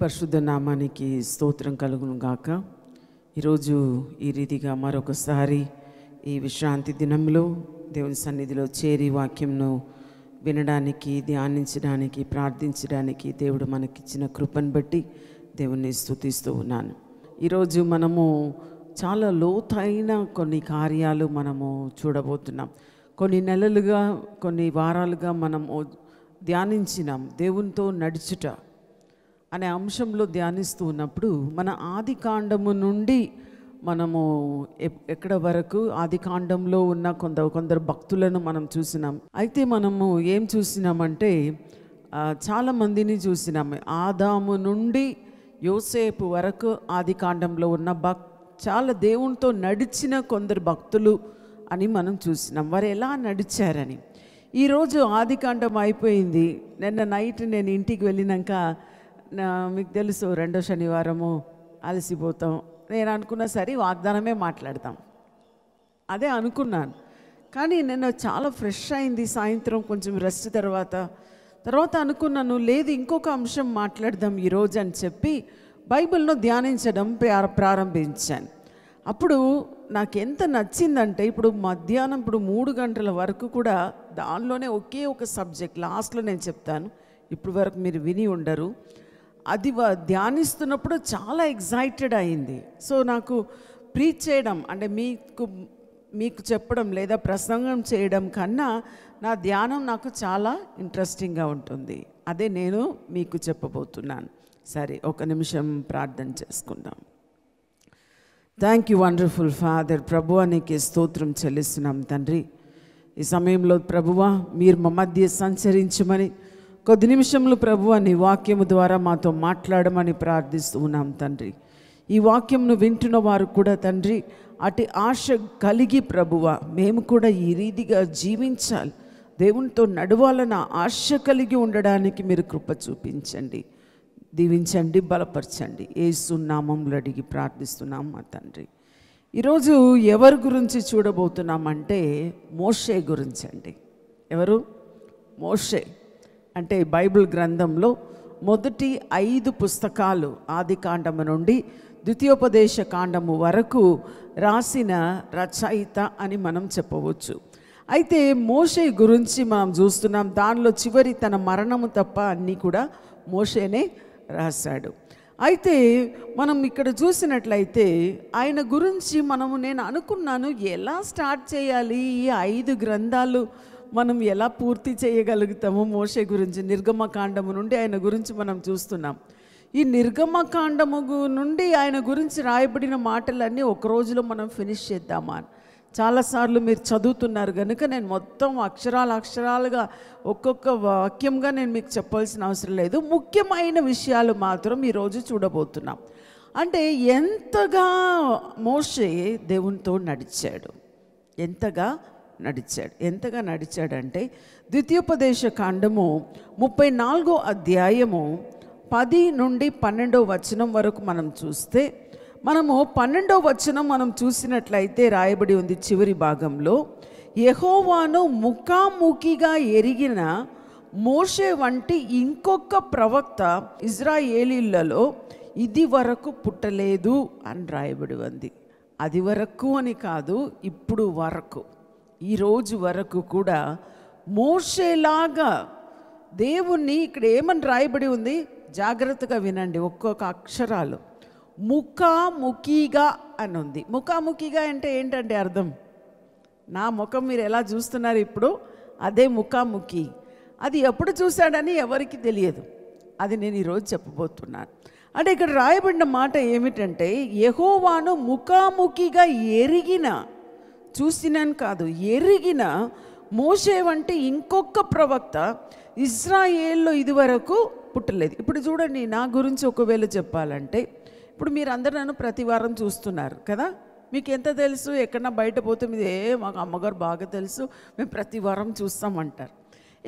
పరిశుద్ధ నామానికి స్తోత్రం కలుగును గాక. ఈరోజు ఈ రీతిగా మరొకసారి ఈ విశ్రాంతి దినంలో దేవుని సన్నిధిలో చేరి వాక్యంను వినడానికి ధ్యానించడానికి ప్రార్థించడానికి దేవుడు మనకిచ్చిన కృపను బట్టి దేవుణ్ణి స్తుతిస్తూ ఉన్నాను. ఈరోజు మనము చాలా లోతైన కొన్ని కార్యాలు మనము చూడబోతున్నాం. కొన్ని నెలలుగా కొన్ని వారాలుగా మనము ధ్యానించినాం. దేవునితో నడుచుట అనే అంశంలో ధ్యానిస్తూ ఉన్నప్పుడు మన ఆది కాండము నుండి మనము ఎక్కడ వరకు ఆది కాండంలో ఉన్న కొంత కొందరు భక్తులను మనం చూసినాం. అయితే మనము ఏం చూసినామంటే చాలా మందిని చూసినాం. ఆదాము నుండి యోసేపు వరకు ఆది కాండంలో ఉన్న భక్ చాలా దేవునితో నడిచిన కొందరు భక్తులు అని మనం చూసినాం. వారు ఎలా నడిచారని. ఈరోజు ఆదికాండం అయిపోయింది. నిన్న నైట్ నేను ఇంటికి వెళ్ళినాక మీకు తెలుసు రెండో శనివారము అలసిపోతాం. నేను అనుకున్న సరే వాగ్దానమే మాట్లాడతాం. అదే అనుకున్నాను. కానీ నేను చాలా ఫ్రెష్ అయింది సాయంత్రం కొంచెం రెస్ట్ తర్వాత. తర్వాత అనుకున్నాను లేదు ఇంకొక అంశం మాట్లాడదాం ఈరోజు అని చెప్పి బైబిల్ను ధ్యానించడం ప్రారంభించాను. అప్పుడు నాకు ఎంత నచ్చిందంటే ఇప్పుడు మధ్యాహ్నం ఇప్పుడు మూడు గంటల వరకు కూడా దానిలోనే ఒకే ఒక సబ్జెక్ట్ లాస్ట్లో నేను చెప్తాను. ఇప్పుడు వరకు మీరు విని ఉండరు. అది వ- ధ్యానిస్తున్నప్పుడు చాలా ఎగ్జైటెడ్ అయింది. సో నాకు ప్రీచ్ చేయడం అంటే మీకు మీకు చెప్పడం లేదా ప్రసంగం చేయడం కన్నా నా ధ్యానం నాకు చాలా ఇంట్రెస్టింగ్గా ఉంటుంది. అదే నేను మీకు చెప్పబోతున్నాను. సరే ఒక నిమిషం ప్రార్థన చేసుకుందాం. థ్యాంక్ యూ వండర్ఫుల్ ఫాదర్ ప్రభువా నీకే స్తోత్రం చెల్లిస్తున్నాం తండ్రి. ఈ సమయంలో ప్రభువా మీరు మా మధ్య సంచరించమని కొద్ది నిమిషంలో ప్రభు అని వాక్యము ద్వారా మాతో మాట్లాడమని ప్రార్థిస్తూ ఉన్నాం తండ్రి. ఈ వాక్యంను వింటున్న వారు కూడా తండ్రి అటు ఆశ కలిగి ప్రభువ మేము కూడా ఈ రీతిగా జీవించాలి. దేవునితో నడవాలన్న ఆశ కలిగి ఉండడానికి మీరు కృప చూపించండి. దీవించండి బలపరచండి. ఏసు నామంలో అడిగి ప్రార్థిస్తున్నాం మా తండ్రి. ఈరోజు ఎవరి గురించి చూడబోతున్నామంటే మోషే గురించి అండి. ఎవరు? మోషే. అంటే బైబిల్ గ్రంథంలో మొదటి ఐదు పుస్తకాలు ఆది కాండము నుండి ద్వితీయోపదేశ కాండము వరకు రాసిన రచయిత అని మనం చెప్పవచ్చు. అయితే మోషే గురించి మనం చూస్తున్నాం. దానిలో చివరి తన మరణము తప్ప అన్నీ కూడా మోషేనే రాశాడు. అయితే మనం ఇక్కడ చూసినట్లయితే ఆయన గురించి మనము నేను అనుకున్నాను ఎలా స్టార్ట్ చేయాలి ఈ ఐదు గ్రంథాలు? మనం ఎలా పూర్తి చేయగలుగుతాము మోషే గురించి నిర్గమకాండము నుండి ఆయన గురించి మనం చూస్తున్నాం. ఈ నిర్గమకాండము నుండి ఆయన గురించి రాయబడిన మాటలన్నీ ఒక రోజులో మనం ఫినిష్ చేద్దామా? అని. చాలాసార్లు మీరు చదువుతున్నారు కనుక నేను మొత్తం అక్షరాలు అక్షరాలుగా ఒక్కొక్క వాక్యంగా నేను మీకు చెప్పాల్సిన అవసరం లేదు. ముఖ్యమైన విషయాలు మాత్రం ఈరోజు చూడబోతున్నాం. అంటే ఎంతగా మోషే దేవునితో నడిచాడు? ఎంతగా నడిచాడు. ఎంతగా నడిచాడంటే ద్వితీయోపదేశ కాండము ముప్పై నాలుగో అధ్యాయము పది నుండి పన్నెండో వచనం వరకు మనం చూస్తే మనము పన్నెండో వచనం మనం చూసినట్లయితే రాయబడి ఉంది చివరి భాగంలో యహోవాను ముఖాముఖిగా ఎరిగిన మోషే వంటి ఇంకొక ప్రవక్త ఇజ్రాయేలీలలో ఇది వరకు పుట్టలేదు అని రాయబడి ఉంది. అది వరకు అని కాదు ఇప్పుడు వరకు. ఈరోజు వరకు కూడా మోషేలాగా దేవుణ్ణి ఇక్కడ ఏమని రాయబడి ఉంది? జాగ్రత్తగా వినండి ఒక్కొక్క అక్షరాలు. ముఖాముఖిగా అని ఉంది. ముఖాముఖిగా అంటే ఏంటంటే అర్థం? నా ముఖం మీరు ఎలా చూస్తున్నారు ఇప్పుడు? అదే ముఖాముఖి. అది ఎప్పుడు చూశాడని ఎవరికి తెలియదు. అది నేను ఈరోజు చెప్పబోతున్నాను. అంటే ఇక్కడ రాయబడిన మాట ఏమిటంటే యహోవాను ముఖాముఖిగా ఎరిగిన చూసినాను కాదు ఎరిగిన మోషే వంటి ఇంకొక ప్రవక్త ఇజ్రాయేల్లో ఇదివరకు పుట్టలేదు. ఇప్పుడు చూడండి నా గురించి ఒకవేళ చెప్పాలంటే ఇప్పుడు మీరు అందరూ నన్ను ప్రతి వారం చూస్తున్నారు కదా? మీకు ఎంత తెలుసు? ఎక్కడన్నా బయట పోతే మీదే ఏ మాకు అమ్మగారు బాగా తెలుసు మేము ప్రతి వారం చూస్తామంటారు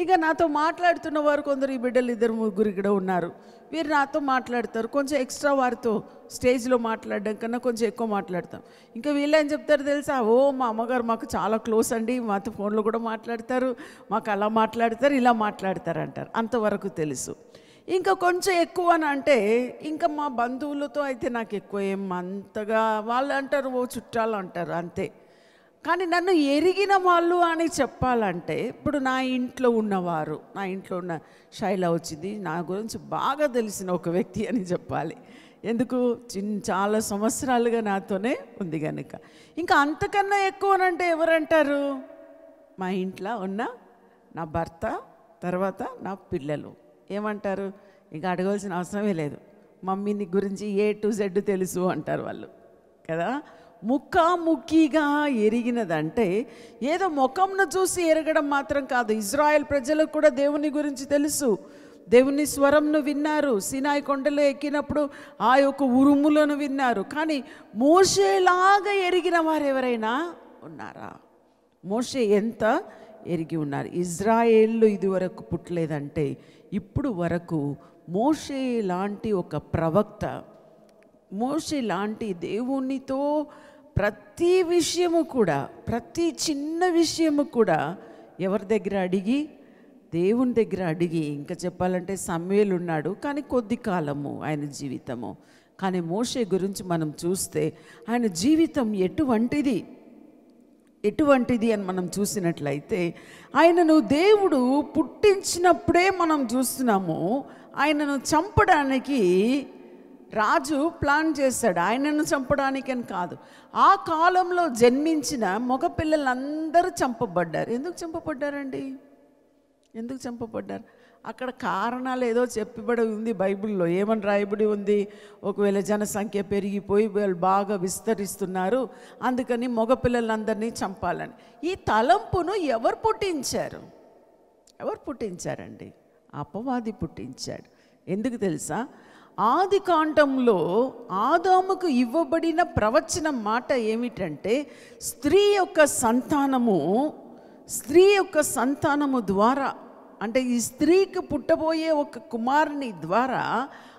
ఇక నాతో మాట్లాడుతున్న వారు కొందరు ఈ బిడ్డలు ఇద్దరు ముగ్గురు ఇక్కడ ఉన్నారు. వీరు నాతో మాట్లాడతారు. కొంచెం ఎక్స్ట్రా వారితో స్టేజ్లో మాట్లాడడం కన్నా కొంచెం ఎక్కువ మాట్లాడతాం. ఇంకా వీళ్ళు ఏం చెప్తారు తెలుసా? ఓ మా అమ్మగారు మాకు చాలా క్లోజ్ అండి మాతో ఫోన్లో కూడా మాట్లాడతారు మాకు అలా మాట్లాడతారు ఇలా మాట్లాడతారు అంటారు. అంతవరకు తెలుసు. ఇంకా కొంచెం ఎక్కువ అని అంటే ఇంకా మా బంధువులతో అయితే నాకు ఎక్కువ ఏం అంతగా వాళ్ళు అంటారు ఓ చుట్టాలు అంటారు అంతే. కానీ నన్ను ఎరిగిన వాళ్ళు అని చెప్పాలంటే ఇప్పుడు నా ఇంట్లో ఉన్నవారు నా ఇంట్లో ఉన్న శైల వచ్చింది నా గురించి బాగా తెలిసిన ఒక వ్యక్తి అని చెప్పాలి. ఎందుకు? చిన్న చాలా సంవత్సరాలుగా నాతోనే ఉంది కనుక ఇంకా అంతకన్నా ఎక్కువనంటే ఎవరంటారు? మా ఇంట్లో ఉన్న నా భర్త తర్వాత నా పిల్లలు. ఏమంటారు? ఇంకా అడగవలసిన అవసరమే లేదు. మమ్మీని గురించి ఏ టు జెడ్ తెలుసు అంటారు వాళ్ళు. కదా? ముఖాముఖిగా ఎరిగినదంటే ఏదో ముఖంను చూసి ఎరగడం మాత్రం కాదు. ఇజ్రాయెల్ ప్రజలకు కూడా దేవుని గురించి తెలుసు. దేవుని స్వరంను విన్నారు. సినాయి కొండలో ఎక్కినప్పుడు ఆ యొక్క ఉరుములను విన్నారు. కానీ మోసేలాగా ఎరిగిన వారు ఎవరైనా ఉన్నారా? మోషే ఎంత ఎరిగి ఉన్నారు? ఇజ్రాయేళ్ళు ఇదివరకు పుట్టలేదంటే ఇప్పుడు వరకు మోషే లాంటి ఒక ప్రవక్త మోషే లాంటి దేవునితో ప్రతి విషయము కూడా ప్రతి చిన్న విషయము కూడా ఎవరి దగ్గర అడిగి దేవుని దగ్గర అడిగి ఇంకా చెప్పాలంటే సమయలు ఉన్నాడు కానీ కొద్ది కాలము ఆయన జీవితము. కానీ మోషే గురించి మనం చూస్తే ఆయన జీవితం ఎటువంటిది? ఎటువంటిది అని మనం చూసినట్లయితే ఆయనను దేవుడు పుట్టించినప్పుడే మనం చూస్తున్నాము ఆయనను చంపడానికి రాజు ప్లాన్ చేశాడు ఆయనను చంపడానికి అని కాదు. ఆ కాలంలో జన్మించిన మగపిల్లలందరూ చంపబడ్డారు. ఎందుకు చంపబడ్డారండి? ఎందుకు చంపబడ్డారు? అక్కడ కారణాలు ఏదో చెప్పబడి ఉంది బైబిల్లో. ఏమని రాయబడి ఉంది? ఒకవేళ జనసంఖ్య పెరిగిపోయి వాళ్ళు బాగా విస్తరిస్తున్నారు అందుకని మగపిల్లలందరినీ చంపాలని. ఈ తలంపును ఎవరు పుట్టించారు? ఎవరు పుట్టించారండి? అపవాది పుట్టించాడు. ఎందుకు తెలుసా? ఆది కాండంలో ఆదాముకు ఇవ్వబడిన ప్రవచనం మాట ఏమిటంటే స్త్రీ యొక్క సంతానము స్త్రీ యొక్క సంతానము ద్వారా అంటే ఈ స్త్రీకి పుట్టబోయే ఒక కుమారుని ద్వారా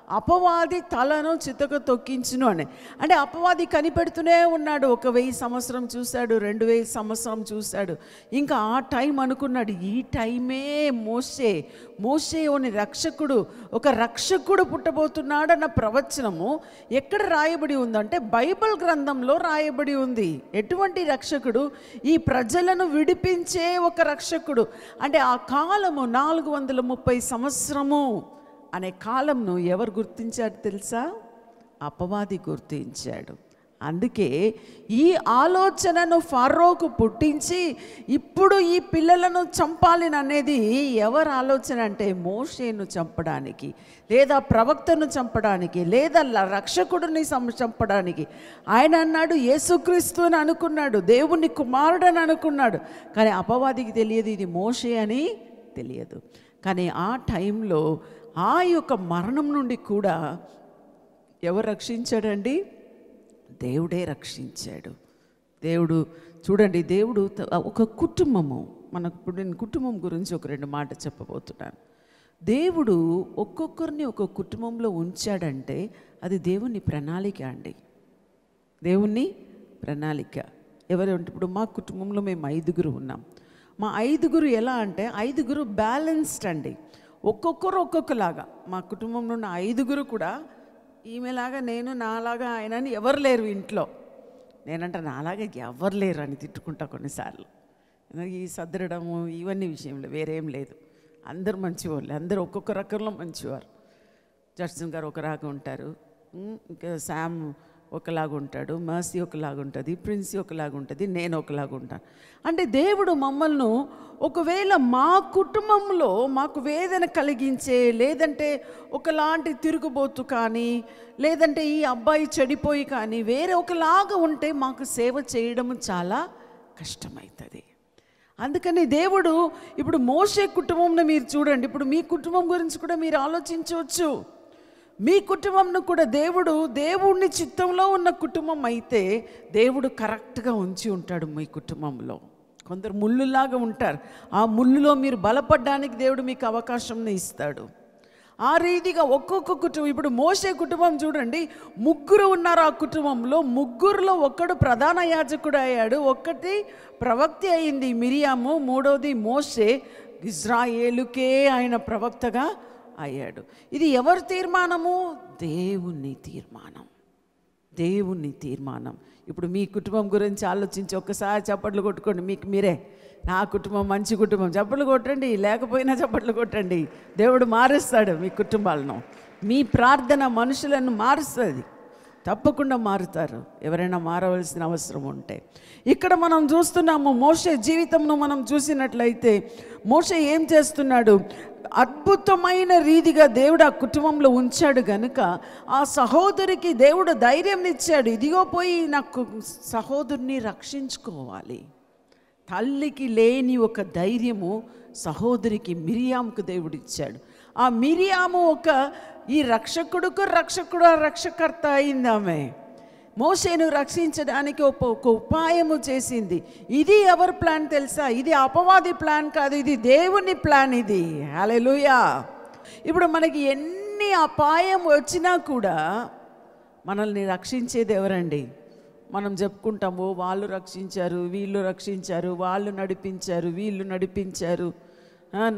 అపవాది తలను చితక తొక్కించును అని. అంటే అపవాది కనిపెడుతూనే ఉన్నాడు. ఒక వెయ్యి సంవత్సరం చూశాడు రెండు వెయ్యి సంవత్సరం చూశాడు. ఇంకా ఆ టైం అనుకున్నాడు ఈ టైమే మోసే మోసే ఓని రక్షకుడు ఒక రక్షకుడు పుట్టబోతున్నాడన్న ప్రవచనము ఎక్కడ రాయబడి ఉందంటే బైబిల్ గ్రంథంలో రాయబడి ఉంది. ఎటువంటి రక్షకుడు? ఈ ప్రజలను విడిపించే ఒక రక్షకుడు. అంటే ఆ కాలము నాలుగు వందల ముప్పై సంవత్సరము. అనే కాలంను ఎవరు గుర్తించారు తెలుసా? అపవాది గుర్తించాడు. అందుకే ఈ ఆలోచనను ఫారోకు పుట్టించి ఇప్పుడు ఈ పిల్లలను చంపాలని అనేది ఎవరు ఆలోచన అంటే మోషేను చంపడానికి లేదా ప్రవక్తను చంపడానికి లేదా రక్షకుడిని చంపడానికి. ఆయన అన్నాడు యేసుక్రీస్తు అని అనుకున్నాడు దేవుని కుమారుడని అనుకున్నాడు. కానీ అపవాదికి తెలియదు ఇది మోషే అని తెలియదు. కానీ ఆ టైంలో ఆ యొక్క మరణం నుండి కూడా ఎవరు రక్షించాడండి? దేవుడే రక్షించాడు. దేవుడు చూడండి దేవుడు ఒక కుటుంబము మనకు ఇప్పుడు నేను కుటుంబం గురించి ఒక రెండు మాట చెప్పబోతున్నాను. దేవుడు ఒక్కొక్కరిని ఒక కుటుంబంలో ఉంచాడంటే అది దేవుని ప్రణాళిక అండి. దేవుని ప్రణాళిక. ఎవరు ఇప్పుడు మా కుటుంబంలో మేము ఐదుగురు ఉన్నాం. మా ఐదుగురు ఎలా అంటే ఐదుగురు బ్యాలెన్స్డ్ అండి. ఒక్కొక్కరు ఒక్కొక్కలాగా. మా కుటుంబంలో ఉన్న ఐదుగురు కూడా ఈమెలాగా నేను నాలాగా ఆయన అని ఎవరు లేరు ఇంట్లో. నేనంటే నాలాగా ఎవరు లేరు అని తిట్టుకుంటా కొన్నిసార్లు. ఈ సదరడము ఇవన్నీ విషయంలో వేరేం లేదు. అందరు మంచివాళ్ళు అందరూ ఒక్కొక్క రకంలో మంచివారు. జడ్సన్ గారు ఒకలాగా ఉంటారు. ఇంకా శామ్ ఒకలాగా ఉంటాడు మర్సీ ఒకలాగా ఉంటుంది ప్రిన్సీ ఒకలాగా ఉంటుంది నేను ఒకలాగా ఉంటాను. అంటే దేవుడు మమ్మల్ని ఒకవేళ మా కుటుంబంలో మాకు వేదన కలిగించే లేదంటే ఒకలాంటి తిరుగుబోతు కానీ లేదంటే ఈ అబ్బాయి చెడిపోయి కానీ వేరే ఒకలాగా ఉంటే మాకు సేవ చేయడం చాలా కష్టమవుతుంది అందుకని దేవుడు ఇప్పుడు మోసే కుటుంబంని మీరు చూడండి. ఇప్పుడు మీ కుటుంబం గురించి కూడా మీరు ఆలోచించవచ్చు. మీ కుటుంబంను కూడా దేవుడు దేవుణ్ణి చిత్తంలో ఉన్న కుటుంబం అయితే దేవుడు కరెక్ట్గా ఉంచి ఉంటాడు మీ కుటుంబంలో. కొందరు ముళ్ళులాగా ఉంటారు. ఆ ముళ్ళులో మీరు బలపడడానికి దేవుడు మీకు అవకాశంని ఇస్తాడు. ఆ రీతిగా ఒక్కొక్క కుటుంబం ఇప్పుడు మోసే కుటుంబం చూడండి ముగ్గురు ఉన్నారు ఆ కుటుంబంలో. ముగ్గురులో ఒక్కడు ప్రధాన యాజకుడు అయ్యాడు ఒక్కటి ప్రవక్తి అయింది మిరియాము మూడోది మోసే ఇజ్రాయేలుకే ఆయన ప్రవక్తగా అయ్యాడు. ఇది ఎవరి తీర్మానము? దేవుని తీర్మానం. దేవుని తీర్మానం. ఇప్పుడు మీ కుటుంబం గురించి ఆలోచించి ఒక్కసారి చప్పట్లు కొట్టుకోండి. మీకు మీరే. నా కుటుంబం మంచి కుటుంబం. చప్పట్లు కొట్టండి. లేకపోయినా చప్పట్లు కొట్టండి. దేవుడు మారుస్తాడు మీ కుటుంబాలను. మీ ప్రార్థన మనుషులను మారుస్తుంది. తప్పకుండా మారుతారు. ఎవరైనా మారవలసిన అవసరం ఉంటే. ఇక్కడ మనం చూస్తున్నాము మోషే జీవితంను మనం చూసినట్లయితే మోషే ఏం చేస్తున్నాడు? అద్భుతమైన రీతిగా దేవుడు ఆ కుటుంబంలో ఉంచాడు గనుక ఆ సహోదరికి దేవుడు ధైర్యం ఇచ్చాడు. ఇదిగో పోయి నాకు సహోదరుని రక్షించుకోవాలి. తల్లికి లేని ఒక ధైర్యము సహోదరికి మిరియాముకు దేవుడు ఇచ్చాడు. ఆ మిరియాము ఒక ఈ రక్షకుడుకు రక్షకుడు రక్షకర్త అయింది ఆమె మోసేను రక్షించడానికి ఒక ఉపాయము చేసింది. ఇది ఎవరి ప్లాన్ తెలుసా? ఇది అపవాది ప్లాన్ కాదు ఇది దేవుని ప్లాన్ ఇది. అలెలుయా ఇప్పుడు మనకి ఎన్ని అపాయం వచ్చినా కూడా మనల్ని రక్షించేది ఎవరండి? మనం చెప్పుకుంటాము వాళ్ళు రక్షించారు వీళ్ళు రక్షించారు వాళ్ళు నడిపించారు వీళ్ళు నడిపించారు.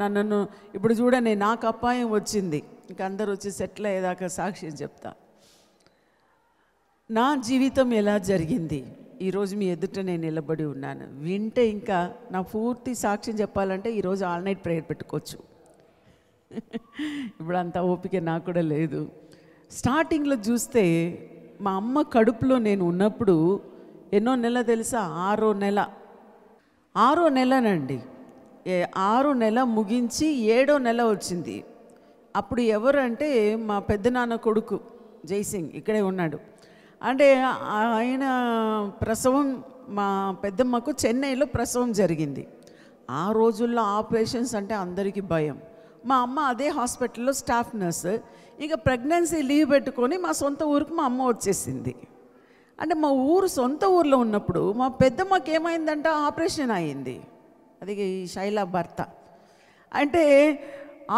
నన్ను ఇప్పుడు చూడండి నాకు అపాయం వచ్చింది. ఇంక అందరు వచ్చి సెటిల్ అయ్యేదాకా సాక్ష్యం చెప్తా. నా జీవితం ఎలా జరిగింది? ఈరోజు మీ ఎదుట నేను నిలబడి ఉన్నాను. వింటే ఇంకా నా పూర్తి సాక్ష్యం చెప్పాలంటే ఈరోజు ఆల్ నైట్ ప్రేయర్ పెట్టుకోవచ్చు. ఇప్పుడు అంత ఓపిక నాకు కూడా లేదు. స్టార్టింగ్లో చూస్తే మా అమ్మ కడుపులో నేను ఉన్నప్పుడు ఎన్నో నెల తెలుసా? ఆరో నెల. ఆరో నెలనండి. ఏ- ఆరో నెల ముగించి ఏడో నెల వచ్చింది. అప్పుడు ఎవరంటే మా పెద్దనాన్న కొడుకు జైసింగ్ ఇక్కడే ఉన్నాడు. అంటే ఆయన ప్రసవం మా పెద్దమ్మకు చెన్నైలో ప్రసవం జరిగింది. ఆ రోజుల్లో ఆపరేషన్స్ అంటే అందరికీ భయం. మా అమ్మ అదే హాస్పిటల్లో స్టాఫ్ నర్స్. ఇక ప్రెగ్నెన్సీ లీవ్ పెట్టుకొని మా సొంత ఊరికి మా అమ్మ వచ్చేసింది. అంటే మా ఊరు సొంత ఊర్లో ఉన్నప్పుడు మా పెద్దమ్మకి ఏమైందంటే? ఆపరేషన్ అయింది అది ఈ శైల భర్త. అంటే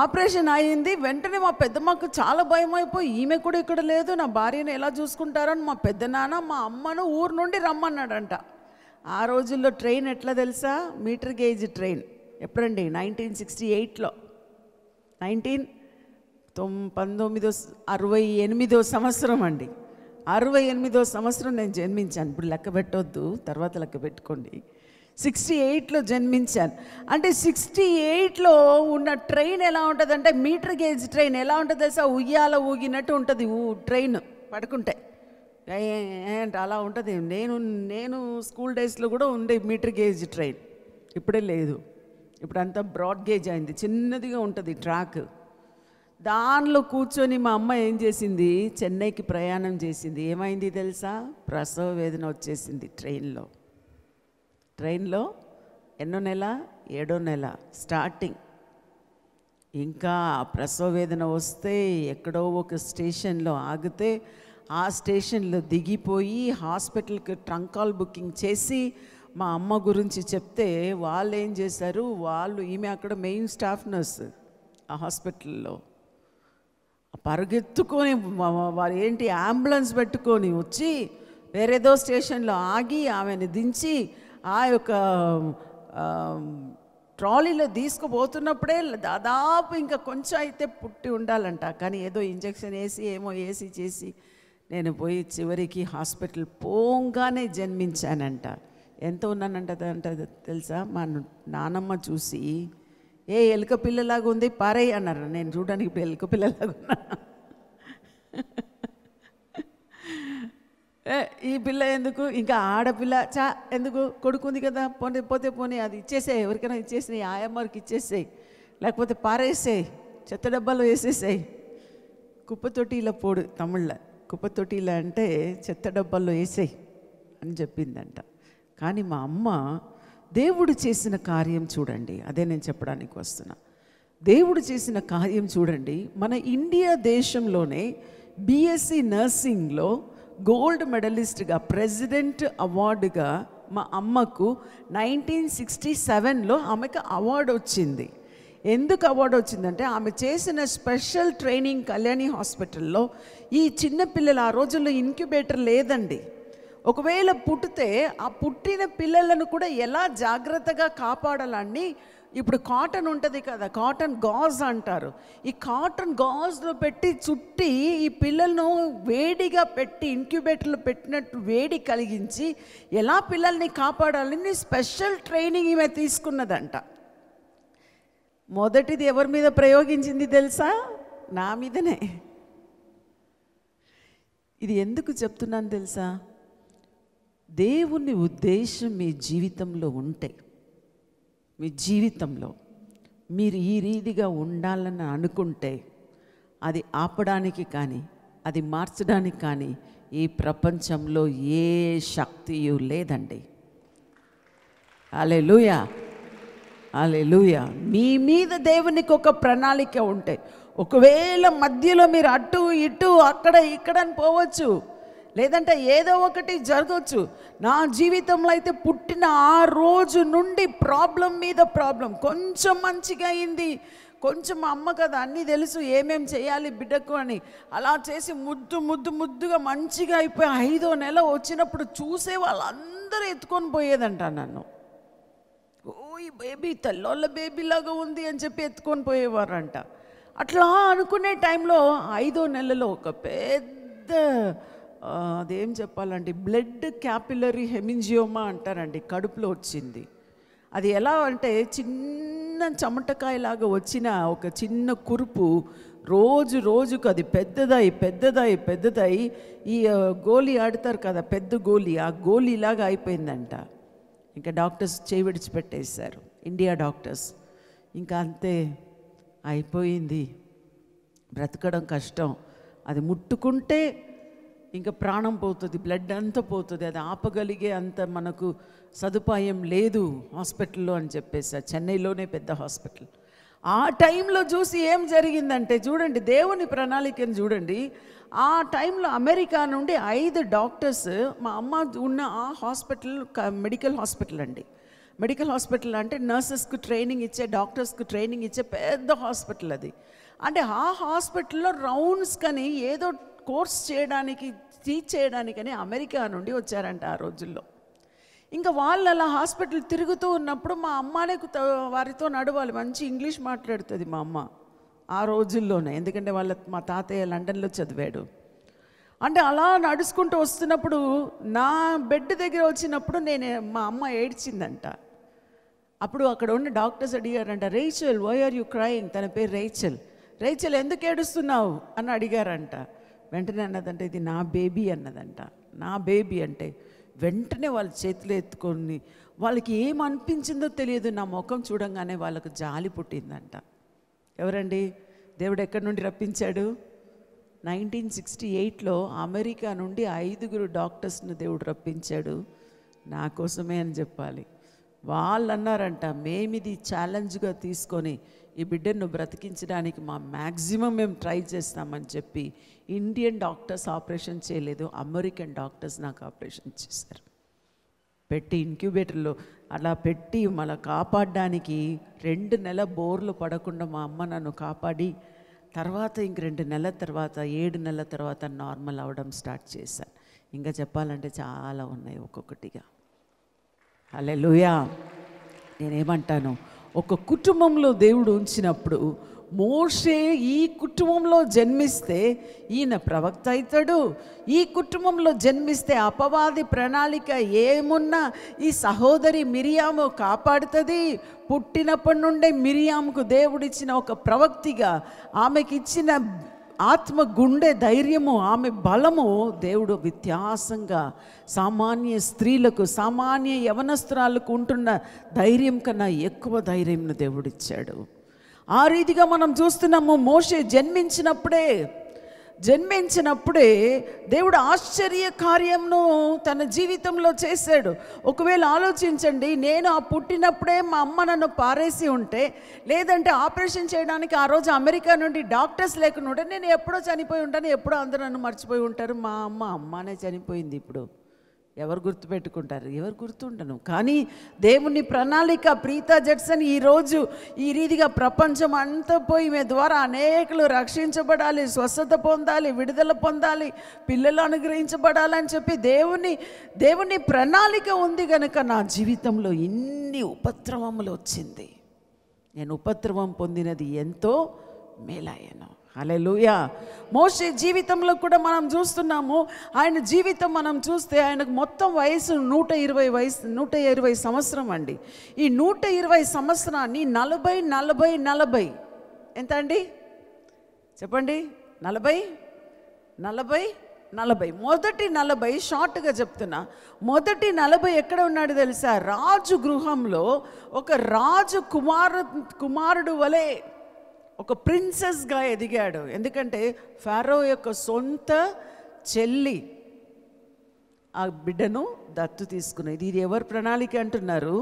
ఆపరేషన్ అయింది వెంటనే మా పెద్దమ్మకు చాలా భయం అయిపోయి ఈమె కూడా ఇక్కడ లేదు నా భార్యను ఎలా చూసుకుంటారని మా పెద్దనాన్న మా అమ్మను ఊరు నుండి రమ్మన్నాడంట. ఆ రోజుల్లో ట్రైన్ ఎట్లా తెలుసా? Metre gauge train. ఎప్పుడండి? నైన్టీన్ సిక్స్టీ ఎయిట్లో. నైన్టీన్ తొమ్ పంతొమ్మిదో అరవై ఎనిమిదో సంవత్సరం అండి. అరవై ఎనిమిదో సంవత్సరం నేను జన్మించాను. ఇప్పుడు లెక్క పెట్టొద్దు తర్వాత లెక్క పెట్టుకోండి. సిక్స్టీ ఎయిట్లో జన్మించాను. అంటే సిక్స్టీ ఎయిట్లో ఉన్న ట్రైన్ ఎలా ఉంటుంది అంటే మీటర్ గేజ్ ట్రైన్ ఎలా ఉంటుంది తెలుసా? ఉయ్యాల ఊగినట్టు ఉంటుంది ఊ ట్రైన్ పడుకుంటే. అంటే అలా ఉంటుంది. నేను నేను స్కూల్ డేస్లో కూడా ఉండే మీటర్ గేజ్ ట్రైన్. ఇప్పుడే లేదు. ఇప్పుడు అంతా బ్రాడ్ గేజ్ అయింది. చిన్నదిగా ఉంటుంది ట్రాక్. దానిలో కూర్చొని మా అమ్మ ఏం చేసింది? చెన్నైకి ప్రయాణం చేసింది. ఏమైంది తెలుసా? ప్రసవ వేదన వచ్చేసింది ట్రైన్లో. ట్రైన్లో ఎన్నో నెల ఏడో నెల స్టార్టింగ్ ఇంకా ప్రసవ వేదన వస్తే ఎక్కడో ఒక స్టేషన్లో ఆగితే ఆ స్టేషన్లో దిగిపోయి హాస్పిటల్కి ట్రంకాల్ బుకింగ్ చేసి మా అమ్మ గురించి చెప్తే వాళ్ళు ఏం చేశారు? వాళ్ళు ఈమె అక్కడ మెయిన్ స్టాఫ్ నర్స్ ఆ హాస్పిటల్లో. పరుగెత్తుకొని వారు ఏంటి? అంబులెన్స్ పెట్టుకొని వచ్చి వేరేదో స్టేషన్లో ఆగి ఆమెను దించి ఆ యొక్క ట్రాలీలో తీసుకుపోతున్నప్పుడే దాదాపు ఇంకా కొంచెం అయితే పుట్టి ఉండాలంట. కానీ ఏదో ఇంజెక్షన్ వేసి ఏమో వేసి చేసి నేను పోయి చివరికి హాస్పిటల్ పోగానే జన్మించానంట. ఎంత ఉన్నానంట అంట తెలుసా? మా నానమ్మ చూసి ఏ ఎలుక పిల్లలాగా ఉంది పారై అన్నారు. నేను చూడడానికి ఇప్పుడు ఎలుక పిల్లలాగా ఉన్నా ఈ పిల్ల ఎందుకు? ఇంకా ఆడపిల్ల చా ఎందుకు? కొడుకుంది కదా పోనీ పోతే పోనీ అది ఇచ్చేసేయి ఎవరికైనా ఇచ్చేసేయి ఆయమ్మకి ఇచ్చేసేయి లేకపోతే పారేసేయి చెత్త డబ్బాలో వేసేసేయి. కుప్పతొట్టిల పోడు తమిళ కుప్పతొట్టిల అంటే చెత్త డబ్బాల్లో వేసేయి అని చెప్పిందంట. కానీ మా అమ్మ దేవుడు చేసిన కార్యం చూడండి అదే నేను చెప్పడానికి వస్తున్నా. దేవుడు చేసిన కార్యం చూడండి మన ఇండియా దేశంలోనే బీఎస్సీ నర్సింగ్లో గోల్డ్ మెడలిస్ట్గా ప్రెసిడెంట్ అవార్డుగా మా అమ్మకు నైన్టీన్ సిక్స్టీ సెవెన్లో ఆమెకు అవార్డు వచ్చింది. ఎందుకు అవార్డు వచ్చిందంటే ఆమె చేసిన స్పెషల్ ట్రైనింగ్ కళ్యాణి హాస్పిటల్లో ఈ చిన్నపిల్లలు ఆ రోజుల్లో ఇంక్యుబేటర్ లేదండి. ఒకవేళ పుట్టితే ఆ పుట్టిన పిల్లలను కూడా ఎలా జాగ్రత్తగా కాపాడాలని ఇప్పుడు కాటన్ ఉంటుంది కదా కాటన్ గాజ్ అంటారు. ఈ కాటన్ గాజ్లో పెట్టి చుట్టి ఈ పిల్లలను వేడిగా పెట్టి ఇంక్యుబేటర్లో పెట్టినట్టు వేడి కలిగించి ఎలా పిల్లల్ని కాపాడాలని స్పెషల్ ట్రైనింగ్ ఈమె తీసుకున్నదంట. మొదటిది ఎవరి మీద ప్రయోగించింది తెలుసా? నా మీదనే. ఇది ఎందుకు చెప్తున్నాను తెలుసా? దేవుని ఉద్దేశం మీ జీవితంలో ఉంటే మీ జీవితంలో మీరు ఈ రీతిగా ఉండాలని అనుకుంటే అది ఆపడానికి కానీ అది మార్చడానికి కానీ ఈ ప్రపంచంలో ఏ శక్తియు లేదండి. అలెలుయా అలెలుయా మీ మీద దేవునికి ఒక ప్రణాళిక ఉంటే ఒకవేళ మధ్యలో మీరు అటు ఇటు అక్కడ ఇక్కడ అని పోవచ్చు. లేదంటే ఏదో ఒకటి జరగవచ్చు నా జీవితంలో అయితే పుట్టిన ఆ రోజు నుండి ప్రాబ్లం మీద ప్రాబ్లం. కొంచెం మంచిగా అయింది. కొంచెం మా అమ్మ కదా అన్నీ తెలుసు ఏమేం చేయాలి బిడ్డకు అని. అలా చేసి ముద్దు ముద్దు ముద్దుగా మంచిగా అయిపోయి ఐదో నెల వచ్చినప్పుడు చూసే వాళ్ళందరూ ఎత్తుకొని పోయేదంట నన్ను. ఓ ఈ బేబీ తెల్లోళ్ళ బేబీ లాగా ఉంది అని చెప్పి ఎత్తుకొని పోయేవారంట. అట్లా అనుకునే టైంలో ఐదో నెలలో ఒక పెద్ద అదేం చెప్పాలండి బ్లడ్ క్యాపిలరీ హెమింజియోమా అంటారండి కడుపులో వచ్చింది. అది ఎలా అంటే చిన్న చెమటకాయలాగా వచ్చిన ఒక చిన్న కురుపు రోజు రోజుకు అది పెద్దదై పెద్దదై పెద్దదై ఈ ఆ, గోలీ ఆడతారు కదా పెద్ద గోలీ ఆ గోలీలాగా అయిపోయిందంట. ఇంకా డాక్టర్స్ చేయి విడిచిపెట్టేశారు ఇండియా డాక్టర్స్. ఇంకా అంతే అయిపోయింది. బ్రతకడం కష్టం. అది ముట్టుకుంటే ఇంకా ప్రాణం పోతుంది బ్లడ్ అంతా పోతుంది. అది ఆపగలిగే అంత మనకు సదుపాయం లేదు హాస్పిటల్లో అని చెప్పేసి చెన్నైలోనే పెద్ద హాస్పిటల్. ఆ టైంలో చూసి ఏం జరిగిందంటే చూడండి దేవుని ప్రణాళికను చూడండి. ఆ టైంలో అమెరికా నుండి ఐదు డాక్టర్స్ మా అమ్మ ఉన్న ఆ హాస్పిటల్ మెడికల్ హాస్పిటల్ అండి. మెడికల్ హాస్పిటల్ అంటే నర్సెస్కు ట్రైనింగ్ ఇచ్చే డాక్టర్స్కు ట్రైనింగ్ ఇచ్చే పెద్ద హాస్పిటల్ అది. అంటే ఆ హాస్పిటల్లో రౌండ్స్ కానీ ఏదో కోర్స్ చేయడానికి టీచ్ చేయడానికని అమెరికా నుండి వచ్చారంట ఆ రోజుల్లో. ఇంకా వాళ్ళు అలా హాస్పిటల్ తిరుగుతూ ఉన్నప్పుడు మా అమ్మనే వారితో నడవాలి మంచి ఇంగ్లీష్ మాట్లాడుతుంది మా అమ్మ ఆ రోజుల్లోనే. ఎందుకంటే వాళ్ళ మా తాతయ్య లండన్లో చదివాడు. అంటే అలా నడుచుకుంటూ వస్తున్నప్పుడు నా బెడ్ దగ్గర వచ్చినప్పుడు నేను మా అమ్మ ఏడ్చిందంట. అప్పుడు అక్కడ ఉన్న డాక్టర్స్ అడిగారంట Rachel why are you crying? తన పేరు రేచల్. రేచల్ ఎందుకు ఏడుస్తున్నావు? అని అడిగారంట. వెంటనే అన్నదంట ఇది నా బేబీ అన్నదంట. నా బేబీ అంటే వెంటనే వాళ్ళ చేతులు ఎత్తుకొని వాళ్ళకి ఏం అనిపించిందో తెలియదు. నా ముఖం చూడంగానే వాళ్ళకు జాలి పుట్టిందంట. ఎవరండి? దేవుడు ఎక్కడి నుండి రప్పించాడు? నైన్టీన్ సిక్స్టీ ఎయిట్లో అమెరికా నుండి ఐదుగురు డాక్టర్స్ని దేవుడు రప్పించాడు. నా కోసమే అని చెప్పాలి. వాళ్ళు అన్నారంట మేమిది ఛాలెంజ్గా తీసుకొని ఈ బిడ్డను బ్రతికించడానికి మా మ్యాక్సిమం మేము ట్రై చేస్తామని చెప్పి ఇండియన్ డాక్టర్స్ ఆపరేషన్ చేయలేదు. అమెరికన్ డాక్టర్స్ నాకు ఆపరేషన్ చేశారు. పెట్టి ఇంక్యుబేటర్లో అలా పెట్టి మళ్ళీ కాపాడడానికి రెండు నెల బోర్లు పడకుండా మా అమ్మ నన్ను కాపాడి తర్వాత ఇంక రెండు నెలల తర్వాత ఏడు నెలల తర్వాత నార్మల్ అవడం స్టార్ట్ చేశాను ఇంకా చెప్పాలంటే చాలా ఉన్నాయి ఒక్కొక్కటిగా. అలే లూయా నేనేమంటాను? ఒక కుటుంబంలో దేవుడు ఉంచినప్పుడు మోషే ఈ కుటుంబంలో జన్మిస్తే ఈయన ప్రవక్త అవుతాడు. ఈ కుటుంబంలో జన్మిస్తే అపవాది ప్రణాళిక ఏమున్నా ఈ సహోదరి మిరియాము కాపాడుతుంది. పుట్టినప్పటి నుండే మిరియాముకు దేవుడిచ్చిన ఒక ప్రవక్తిగా ఆమెకి ఇచ్చిన ఆత్మ గుండె ధైర్యము ఆమె బలము దేవుడు వ్యత్యాసంగా సామాన్య స్త్రీలకు సామాన్య యవనస్త్రాలకు ఉంటున్న ధైర్యం కన్నా ఎక్కువ ధైర్యంను దేవుడిచ్చాడు. ఆ రీతిగా మనం చూస్తున్నాము మోషే జన్మించినప్పుడే జన్మించినప్పుడే దేవుడు ఆశ్చర్య కార్యంను తన జీవితంలో చేశాడు. ఒకవేళ ఆలోచించండి నేను ఆ పుట్టినప్పుడే మా అమ్మ నన్ను పారేసి ఉంటే లేదంటే ఆపరేషన్ చేయడానికి ఆ రోజు అమెరికా నుండి డాక్టర్స్ లేకుండా ఉంటే నేను ఎప్పుడో చనిపోయి ఉంటాను ఎప్పుడో అందరూ నన్ను మర్చిపోయి ఉంటారు. మా అమ్మ అమ్మనే చనిపోయింది ఇప్పుడు. ఎవరు గుర్తుపెట్టుకుంటారు? ఎవరు గుర్తుండను. కానీ దేవుని ప్రణాళిక ప్రీతా జడ్సన్ ఈరోజు ఈ రీతిగా ప్రపంచం అంతా పోయి మీ ద్వారా అనేకులు రక్షించబడాలి స్వస్థత పొందాలి విడుదల పొందాలి పిల్లలు అనుగ్రహించబడాలని చెప్పి దేవుని దేవుని ప్రణాళిక ఉంది కనుక నా జీవితంలో ఇన్ని ఉపద్రవములు వచ్చింది. నేను ఉపద్రవం పొందినది ఎంతో మేలాయను హల్లెలూయా. మోషే జీవితంలో కూడా మనం చూస్తున్నాము ఆయన జీవితం మనం చూస్తే ఆయనకు మొత్తం వయసు నూట ఇరవై వయసు నూట ఇరవై సంవత్సరం అండి. ఈ నూట ఇరవై సంవత్సరాన్ని నలభై నలభై నలభై. ఎంత అండి చెప్పండి. నలభై నలభై నలభై. మొదటి నలభై షార్ట్గా చెప్తున్నా. మొదటి నలభై ఎక్కడ ఉన్నాడు తెలుసా? రాజు గృహంలో ఒక రాజు కుమారు కుమారుడు వలె ఒక ప్రిన్సెస్గా ఎదిగాడు. ఎందుకంటే ఫారో యొక్క సొంత చెల్లి ఆ బిడ్డను దత్తు తీసుకునేది. ఇది ఎవరు ప్రణాళిక అంటున్నారు?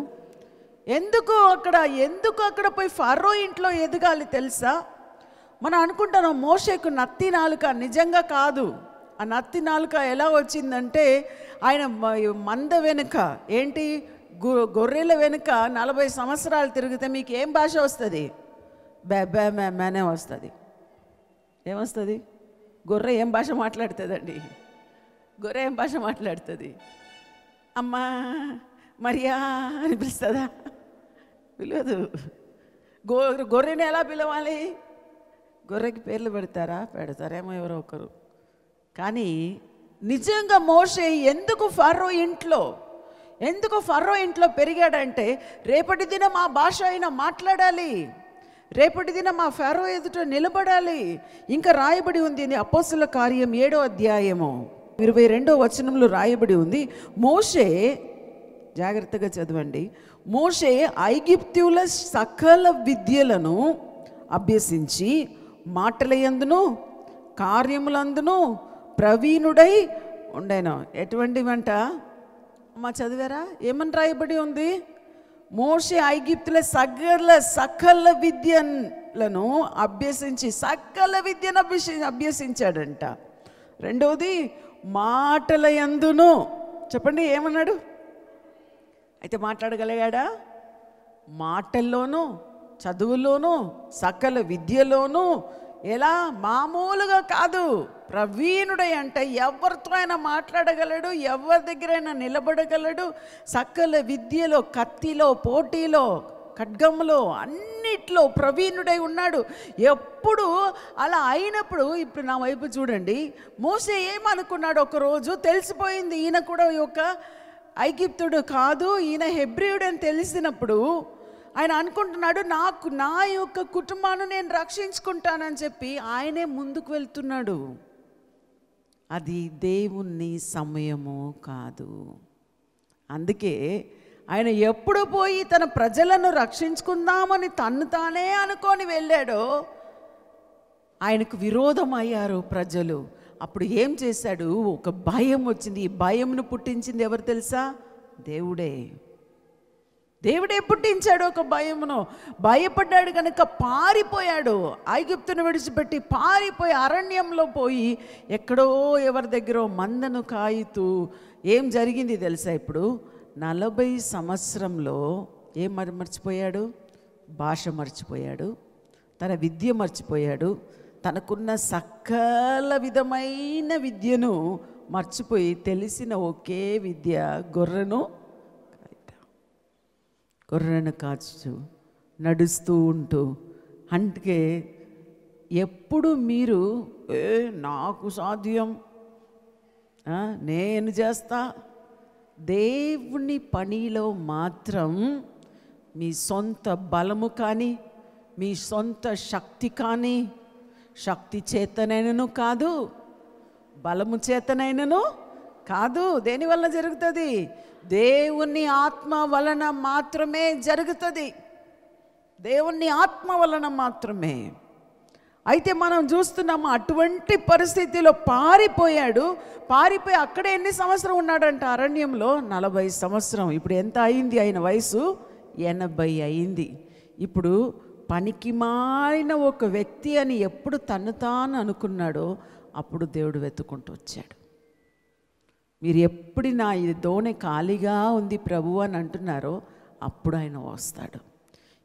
ఎందుకు అక్కడ ఎందుకు అక్కడ పోయి ఫారో ఇంట్లో ఎదగాలి తెలుసా? మనం అనుకుంటున్నాం మోషేకు నత్తి నాలుక నిజంగా కాదు. ఆ నత్తి నాలుక ఎలా వచ్చిందంటే ఆయన మంద వెనుక ఏంటి? గొర్రెల వెనుక నలభై సంవత్సరాలు తిరిగితే మీకు ఏం భాష వస్తుంది? బే బే మే మేనే వస్తుంది. ఏమొస్తుంది? గొర్రె ఏం భాష మాట్లాడుతుందండి? గొర్రె ఏం భాష మాట్లాడుతుంది? అమ్మా మరియా అని పిలుస్తుందా? పిలవదు. గో గొర్రెని ఎలా పిలవాలి? గొర్రెకి పేర్లు పెడతారా? పెడతారేమో ఎవరో ఒకరు. కానీ నిజంగా మోసే ఎందుకు ఫర్రో ఇంట్లో ఎందుకు ఫర్రో ఇంట్లో పెరిగాడంటే రేపటి దినం ఆ భాష అయినా మాట్లాడాలి. రేపటి దిన మా ఫారో ఎదుట నిలబడాలి. ఇంకా రాయబడి ఉంది అని అపోస్తుల కార్యం ఏడో అధ్యాయము ఇరవై రెండో వచనంలో రాయబడి ఉంది. మోషే జాగ్రత్తగా చదవండి. మోషే ఐగిప్త్యుల సకల విద్యలను అభ్యసించి మాటలయందును కార్యములందును ప్రవీణుడై ఉండేను. ఎటువంటి వంట అమ్మ చదివారా? ఏమని రాయబడి ఉంది? మోషే ఐగిప్తుల సకల సకల విద్యలను అభ్యసించి సకల విద్యను అభ్యసి అభ్యసించాడంట. రెండవది మాటల యందును. చెప్పండి ఏమన్నాడు? అయితే మాట్లాడగలిగాడా? మాటల్లోనూ చదువులోనూ సకల విద్యలోనూ ఎలా? మామూలుగా కాదు. ప్రవీణుడై అంటే ఎవరితో అయినా మాట్లాడగలడు ఎవరి దగ్గరైనా నిలబడగలడు. సకల విద్యలో కత్తిలో పోటీలో ఖడ్గంలో అన్నిట్లో ప్రవీణుడై ఉన్నాడు. ఎప్పుడు అలా అయినప్పుడు ఇప్పుడు నా వైపు చూడండి. మోసే ఏమనుకున్నాడు ఒకరోజు? తెలిసిపోయింది. ఈయన కూడా ఒక ఐగిప్తుడు కాదు ఈయన హెబ్రియుడు అని తెలిసినప్పుడు ఆయన అనుకుంటున్నాడు నాకు నా యొక్క కుటుంబాన్ని నేను రక్షించుకుంటానని చెప్పి ఆయనే ముందుకు వెళ్తున్నాడు. అది దేవుని సమయము కాదు. అందుకే ఆయన ఎప్పుడు పోయి తన ప్రజలను రక్షించుకుందామని తన్ను తానే అనుకొని వెళ్ళాడో ఆయనకు విరోధం అయ్యారు ప్రజలు. అప్పుడు ఏం చేశాడు? ఒక భయం వచ్చింది. ఈ భయంను పుట్టించింది ఎవరు తెలుసా? దేవుడే. దేవుడే పుట్టించాడు ఒక భయమును. భయపడ్డాడు కనుక పారిపోయాడు. ఐగుప్తును విడిచిపెట్టి పారిపోయి అరణ్యంలో పోయి ఎక్కడో ఎవరి దగ్గర మందను కాయుతూ ఏం జరిగింది తెలుసా ఇప్పుడు? నలభై సంవత్సరంలో ఏం మరి మర్చిపోయాడు? భాష మర్చిపోయాడు. తన విద్య మర్చిపోయాడు. తనకున్న సకల విధమైన విద్యను మర్చిపోయి తెలిసిన ఒకే విద్య గొర్రెను గొర్రెను కాచు నడుస్తూ ఉంటూ అందుకే ఎప్పుడు మీరు ఏ నాకు సాధ్యం. నేను చేస్తా. దేవుని పనిలో మాత్రం మీ సొంత బలము కానీ మీ సొంత శక్తి కానీ శక్తి చేతనైనను కాదు బలము చేతనైనను కాదు. దేనివల్ల జరుగుతుంది? దేవుని ఆత్మ వలన మాత్రమే జరుగుతుంది. దేవుని ఆత్మ వలన మాత్రమే. అయితే మనం చూస్తున్నాము అటువంటి పరిస్థితిలో పారిపోయాడు. పారిపోయి అక్కడే ఎన్ని సంవత్సరం ఉన్నాడంట? అరణ్యంలో నలభై సంవత్సరం. ఇప్పుడు ఎంత అయింది ఆయన వయసు? ఎనభై అయింది. ఇప్పుడు పనికి మారిన ఒక వ్యక్తి అని ఎప్పుడు తను తాను అనుకున్నాడో అప్పుడు దేవుడు వెతుకుంటూ వచ్చాడు. మీరు ఎప్పుడు నా ఇది దోణి ఖాళీగా ఉంది ప్రభు అని అంటున్నారో అప్పుడు ఆయన వస్తాడు.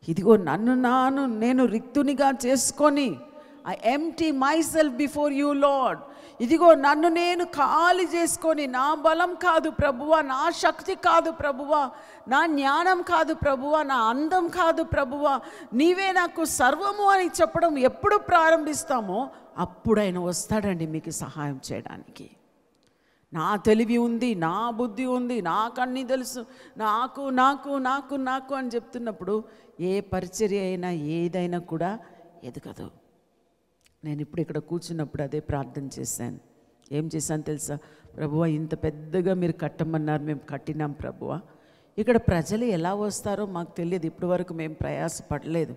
ఇదిగో నన్ను నాను నేను రిక్తునిగా చేసుకొని I empty myself before you Lord ఇదిగో నన్ను నేను ఖాళీ చేసుకొని నా బలం కాదు ప్రభువ నా శక్తి కాదు ప్రభువా నా జ్ఞానం కాదు ప్రభువ నా అందం కాదు ప్రభువ నీవే నాకు సర్వము అని చెప్పడం ఎప్పుడు ప్రారంభిస్తామో అప్పుడు ఆయన వస్తాడండి మీకు సహాయం చేయడానికి. నా తెలివి ఉంది నా బుద్ధి ఉంది నాకు తెలుసు. నాకు నాకు నాకు నాకు అని చెప్తున్నప్పుడు ఏ పరిచర్య అయినా ఏదైనా కూడా ఎదగదు. నేను ఇప్పుడు ఇక్కడ కూర్చున్నప్పుడు అదే ప్రార్థన చేశాను. ఏం చేశాను తెలుసా? ప్రభువ ఇంత పెద్దగా మీరు కట్టమన్నారు మేము కట్టినాం ప్రభువ. ఇక్కడ ప్రజలు ఎలా వస్తారో మాకు తెలియదు ఇప్పటి వరకు మేము ప్రయాసపడలేదు.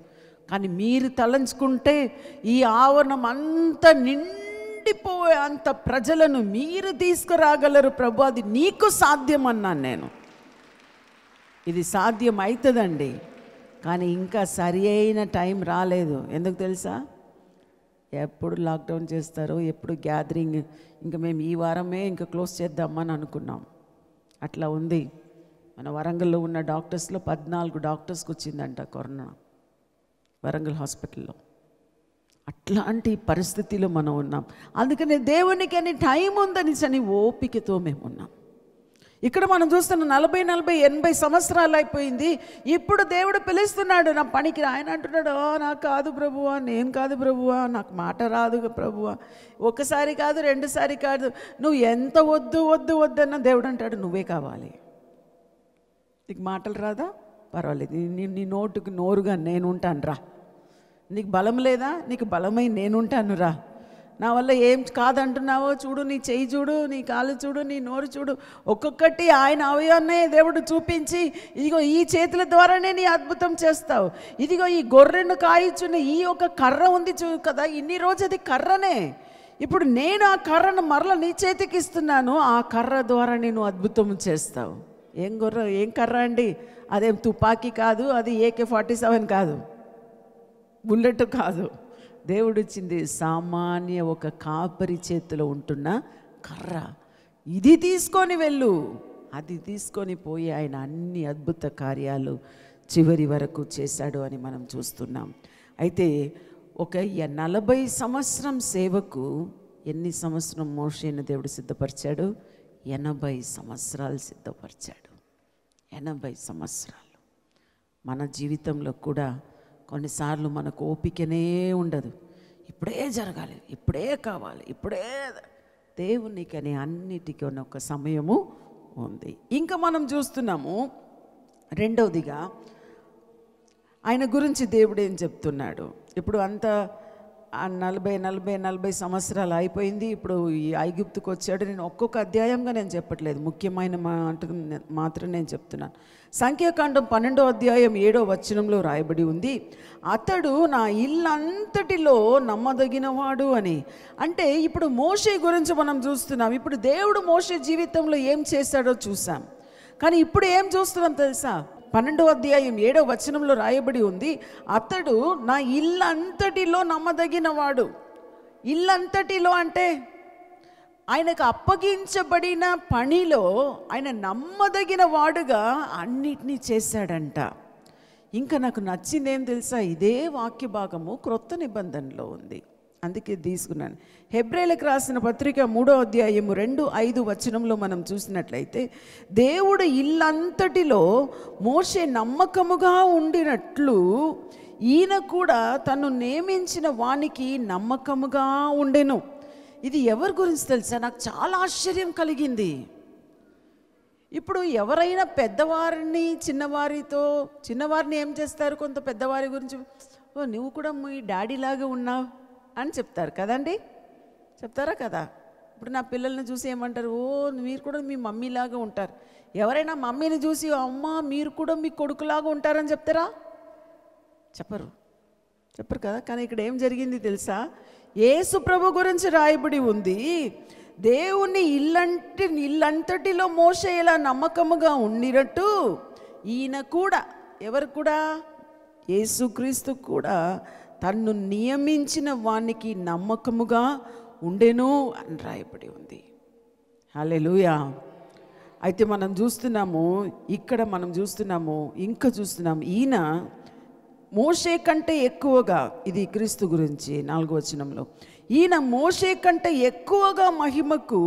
కానీ మీరు తలంచుకుంటే ఈ ఆవరణం అంతా నిండు నిండిపోయే అంత ప్రజలను మీరు తీసుకురాగలరు ప్రభు. అది నీకు సాధ్యం అన్నాను నేను. ఇది సాధ్యం అవుతుందండి కానీ ఇంకా సరి అయిన టైం రాలేదు. ఎందుకు తెలుసా? ఎప్పుడు లాక్డౌన్ చేస్తారో ఎప్పుడు గ్యాదరింగ్. ఇంకా మేము ఈ వారమే ఇంకా క్లోజ్ చేద్దామని అనుకున్నాం. అట్లా ఉంది. మన వరంగల్లో ఉన్న డాక్టర్స్లో పద్నాలుగు డాక్టర్స్కి వచ్చిందంట కరోనా. వరంగల్ హాస్పిటల్లో. అట్లాంటి పరిస్థితిలో మనం ఉన్నాం. అందుకని దేవునికి అని టైం ఉందని అని ఓపికతో మేము ఉన్నాం. ఇక్కడ మనం చూస్తున్న నలభై నలభై ఎనభై సంవత్సరాలు అయిపోయింది. ఇప్పుడు దేవుడు పిలుస్తున్నాడు నా పనికి ఆయన అంటున్నాడు నాకు కాదు ప్రభువా నేను కాదు ప్రభువా నాకు మాట రాదు ప్రభువా. ఒకసారి కాదు రెండుసారి కాదు. నువ్వు ఎంత వద్దు వద్దు వద్దు అన్న దేవుడు అంటాడు నువ్వే కావాలి. నీకు మాటలు రాదా? పర్వాలేదు. నీ నీ నోటుకు నోరుగా నేను ఉంటాను రా. నీకు బలం లేదా? నీకు బలమై నేనుంటాను రా నా వల్ల ఏం కాదంటున్నావో చూడు నీ చెయ్యి చూడు నీ కాలు చూడు నీ నోరు చూడు. ఒక్కొక్కటి ఆయన అవయవాన్నే దేవుడు చూపించి ఇదిగో ఈ చేతుల ద్వారానే నీ అద్భుతం చేస్తావు. ఇదిగో ఈ గొర్రెను కాయిచున్న ఈ ఒక కర్ర ఉంది చూ కదా ఇన్ని రోజు అది కర్రనే. ఇప్పుడు నేను ఆ కర్రను మరల నీ చేతికి ఇస్తున్నాను ఆ కర్ర ద్వారా నేను అద్భుతం చేస్తావు. ఏం గొర్రె ఏం కర్ర అండి? అదేం తుపాకీ కాదు అది ఏకే ఫార్టీ సెవెన్ కాదు. బుల్లెట్ కాదు. దేవుడు ఇచ్చింది సామాన్య ఒక కాపరి చేతిలో ఉంటున్న కర్ర. ఇది తీసుకొని వెళ్ళు. అది తీసుకొని పోయి ఆయన అన్ని అద్భుత కార్యాలు చివరి వరకు చేశాడు అని మనం చూస్తున్నాం. అయితే ఒక య- నలభై సంవత్సరం సేవకు ఎన్ని సంవత్సరం మోషేను దేవుడు సిద్ధపరిచాడు? ఎనభై సంవత్సరాలు సిద్ధపరిచాడు. ఎనభై సంవత్సరాలు. మన జీవితంలో కూడా కొన్నిసార్లు మనకు ఓపికనే ఉండదు. ఇప్పుడే జరగాలి ఇప్పుడే కావాలి ఇప్పుడే దేవునికనే అన్నిటికీ ఉన్న ఒక సమయము ఉంది. ఇంకా మనం చూస్తున్నాము రెండవదిగా ఆయన గురించి దేవుడు ఏం చెప్తున్నాడు? ఇప్పుడు అంత నలభై నలభై నలభై సంవత్సరాలు అయిపోయింది. ఇప్పుడు ఈ ఐగుప్తుకు వచ్చాడు నేను ఒక్కొక్క అధ్యాయంగా నేను చెప్పట్లేదు. ముఖ్యమైన మాట మాత్రం నేను చెప్తున్నాను. సంఖ్యాకాండం పన్నెండో అధ్యాయం ఏడో వచనంలో రాయబడి ఉంది. అతడు నా ఇల్లంతటిలో నమ్మదగినవాడు అని. అంటే ఇప్పుడు మోషే గురించి మనం చూస్తున్నాం. ఇప్పుడు దేవుడు మోషే జీవితంలో ఏం చేశాడో చూసాం కానీ ఇప్పుడు ఏం చూస్తున్నాం తెలుసా? పన్నెండో అధ్యాయం ఏడో వచనంలో రాయబడి ఉంది. అతడు నా ఇల్లంతటిలో నమ్మదగినవాడు. ఇల్లంతటిలో అంటే ఆయనకు అప్పగించబడిన పనిలో ఆయన నమ్మదగిన వాడుగా అన్నిటినీ చేశాడంట. ఇంకా నాకు నచ్చింది ఏం తెలుసా? ఇదే వాక్య భాగము క్రొత్త నిబంధనలో ఉంది. అందుకే తీసుకున్నాను. హెబ్రేలకు రాసిన పత్రిక మూడో అధ్యాయము రెండు ఐదు వచనంలో మనం చూసినట్లయితే దేవుడు ఇల్లంతటిలో మోసే నమ్మకముగా ఉండినట్లు ఈయన కూడా తను నియమించిన వానికి నమ్మకముగా ఉండెను. ఇది ఎవరి గురించి తెలుసా? నాకు చాలా ఆశ్చర్యం కలిగింది. ఇప్పుడు ఎవరైనా పెద్దవారిని చిన్నవారితో చిన్నవారిని ఏం చేస్తారు కొంత పెద్దవారి గురించి? ఓ నువ్వు కూడా మీ డాడీ లాగా ఉన్నావు అని చెప్తారు కదండి? చెప్తారా కదా? ఇప్పుడు నా పిల్లల్ని చూసి ఏమంటారు? ఓ మీరు కూడా మీ మమ్మీలాగా ఉంటారు. ఎవరైనా మమ్మీని చూసి అమ్మ మీరు కూడా మీ కొడుకులాగా ఉంటారని చెప్తారా? చెప్పరు. చెప్పరు కదా? కానీ ఇక్కడ ఏం జరిగింది తెలుసా? యేసు ప్రభు గురించి రాయబడి ఉంది. దేవుని ఇల్లంటి ఇల్లంతటిలో మోసే ఇలా నమ్మకముగా ఉండినట్టు ఈయన కూడా ఎవరు కూడా? యేసుక్రీస్తు కూడా తన్ను నియమించిన వానికి నమ్మకముగా ఉండెను అని రాయబడి ఉంది. హలెలుయా అయితే మనం చూస్తున్నాము ఇక్కడ మనం చూస్తున్నాము ఇంకా చూస్తున్నాము ఈయన మోషే కంటే ఎక్కువగా ఇది క్రీస్తు గురించి నాలుగో వచనంలో ఈయన మోషే కంటే ఎక్కువగా మహిమకు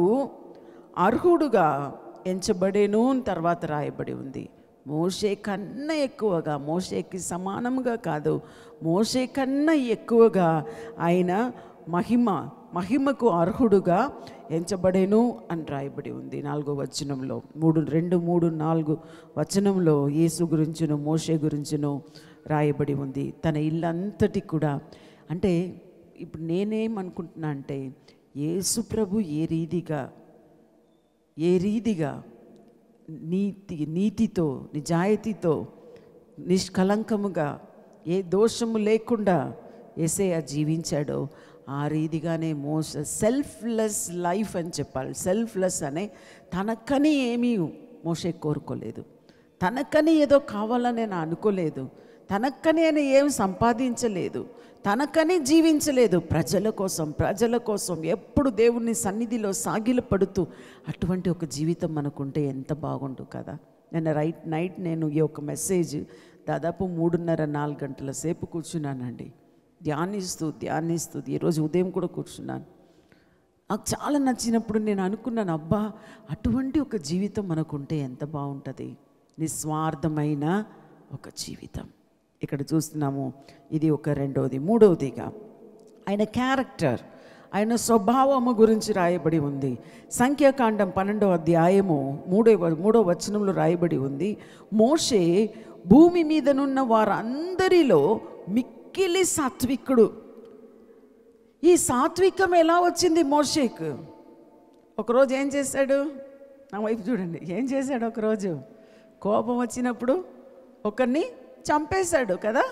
అర్హుడుగా ఎంచబడేను తర్వాత రాయబడి ఉంది. మోషే కన్నా ఎక్కువగా మోషేకి సమానంగా కాదు మోషే కన్నా ఎక్కువగా ఆయన మహిమ మహిమకు అర్హుడుగా ఎంచబడేను అని రాయబడి ఉంది నాలుగో వచనంలో. మూడు రెండు మూడు నాలుగు వచనంలో యేసు గురించును మోషే గురించును రాయబడి ఉంది. తన ఇల్లంతటి కూడా. అంటే ఇప్పుడు నేనేమనుకుంటున్నా అంటే యేసు ప్రభు ఏ రీతిగా ఏ రీతిగా నీతి నీతితో నిజాయితీతో నిష్కలంకముగా ఏ దోషము లేకుండా ఏసయ్య జీవించాడో ఆ రీతిగానే మోస సెల్ఫ్లెస్ లైఫ్ అని చెప్పాలి. సెల్ఫ్లెస్ అనే తనకని ఏమీ మోసే కోరుకోలేదు. తనకని ఏదో కావాలని నేను అనుకోలేదు. తనక్కనే ఆయన ఏం సంపాదించలేదు తనకని జీవించలేదు. ప్రజల కోసం ప్రజల కోసం ఎప్పుడు దేవుని సన్నిధిలో సాగిలపడుతూ అటువంటి ఒక జీవితం మనకుంటే ఎంత బాగుండు కదా. నిన్న రైట్ నైట్ నేను ఈ యొక్క మెసేజ్ దాదాపు మూడున్నర నాలుగు గంటల సేపు కూర్చున్నానండి. ధ్యానిస్తూ ధ్యానిస్తూ ఈరోజు ఉదయం కూడా కూర్చున్నాను. నాకు చాలా నచ్చినప్పుడు నేను అనుకున్నాను అబ్బా అటువంటి ఒక జీవితం మనకుంటే ఎంత బాగుంటుంది. నిస్వార్థమైన ఒక జీవితం. ఇక్కడ చూస్తున్నాము. ఇది ఒక రెండవది మూడవదిగా ఆయన క్యారెక్టర్ ఆయన స్వభావము గురించి రాయబడి ఉంది. సంఖ్యాకాండం పన్నెండవ అధ్యాయము మూడవ మూడో వచనంలో రాయబడి ఉంది. మోషే భూమి మీదనున్న వారందరిలో మిక్కిలి సాత్వికుడు. ఈ సాత్వికం ఎలా వచ్చింది మోషేకు? ఒకరోజు ఏం చేశాడు? నా వైపు చూడండి. ఏం చేశాడు ఒకరోజు? కోపం వచ్చినప్పుడు ఒకరిని చంపేశాడు కదా?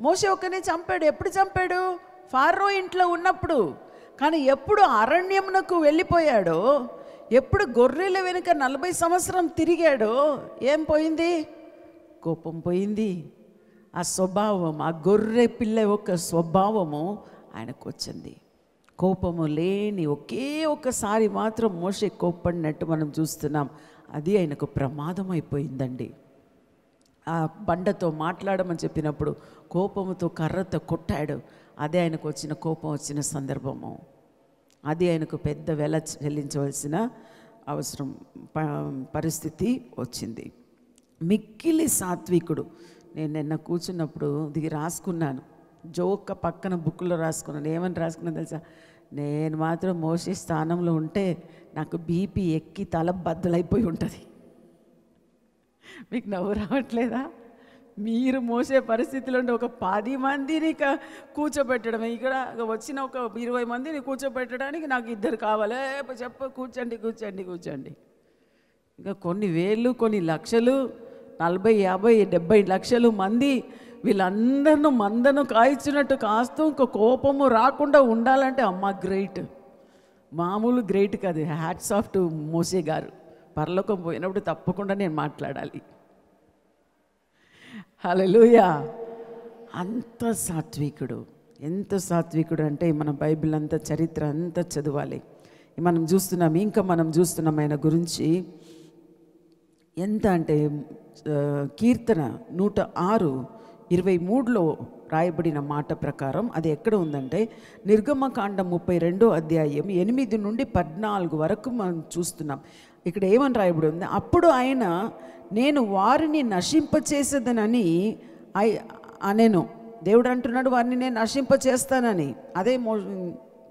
మోసే ఒక్కనే చంపాడు. ఎప్పుడు చంపాడు? ఫారో ఇంట్లో ఉన్నప్పుడు. కానీ ఎప్పుడు అరణ్యమునకు వెళ్ళిపోయాడో ఎప్పుడు గొర్రెల వెనుక నలభై సంవత్సరం తిరిగాడో ఏం పోయింది? కోపం పోయింది. ఆ స్వభావం ఆ గొర్రె పిల్ల యొక్క స్వభావము ఆయనకు వచ్చింది కోపము లేని ఒకే ఒక్కసారి మాత్రం మోసే కోప్పడినట్టు మనం చూస్తున్నాం. అది ఆయనకు ప్రమాదం అయిపోయిందండి ఆ బండతో మాట్లాడమని చెప్పినప్పుడు కోపముతో కర్రతో కొట్టాడు. అదే ఆయనకు వచ్చిన కోపం వచ్చిన సందర్భము. అది ఆయనకు పెద్ద వెల చెల్లించవలసిన అవసరం ప- పరిస్థితి వచ్చింది. మిక్కిలి సాత్వికుడు నేను నిన్న కూర్చున్నప్పుడు దిగి రాసుకున్నాను. జోక్క పక్కన బుక్లో రాసుకున్నాను. ఏమని రాసుకున్నాను తెలుసా? నేను మాత్రం మోసే స్థానంలో ఉంటే నాకు బీపీ ఎక్కి తల బద్దలైపోయి ఉంటుంది. మీకు నవ్వు రావట్లేదా? మీరు మోసే పరిస్థితిలో ఉండి ఒక పది మందిని కూర్చోబెట్టడం ఇక్కడ వచ్చిన ఒక ఇరవై మందిని కూర్చోబెట్టడానికి నాకు ఇద్దరు కావాలి. చెప్ప కూర్చోండి కూర్చోండి కూర్చోండి. ఇంకా కొన్ని వేలు కొన్ని లక్షలు నలభై యాభై డెబ్బై లక్షలు మంది వీళ్ళందరూ మందను కాయిచ్చినట్టు కాస్తూ ఇంక కోపము రాకుండా ఉండాలంటే అమ్మ గ్రేట్. మామూలు గ్రేట్ కాదు. హ్యాట్స్ ఆఫ్ టు మోసే గారు. పరలోకం పోయినప్పుడు తప్పకుండా నేను మాట్లాడాలి. హల్లెలూయా. అంత సాత్వికుడు. ఎంత సాత్వికుడు అంటే మన బైబిల్ అంతా చరిత్ర అంతా చదవాలి. మనం చూస్తున్నాం ఇంకా మనం చూస్తున్నాం ఆయన గురించి. ఎంత అంటే కీర్తన నూట ఆరు ఇరవై మూడులో రాయబడిన మాట ప్రకారం అది ఎక్కడ ఉందంటే నిర్గమకాండ ముప్పై రెండో అధ్యాయం ఎనిమిది నుండి పద్నాలుగు వరకు మనం చూస్తున్నాం. ఇక్కడ ఏమని రాయబడి ఉంది? అప్పుడు ఆయన నేను వారిని నశింపచేసేదనని ఐ- అనేను. దేవుడు అంటున్నాడు వారిని నేను నశింపచేస్తానని. అదే మో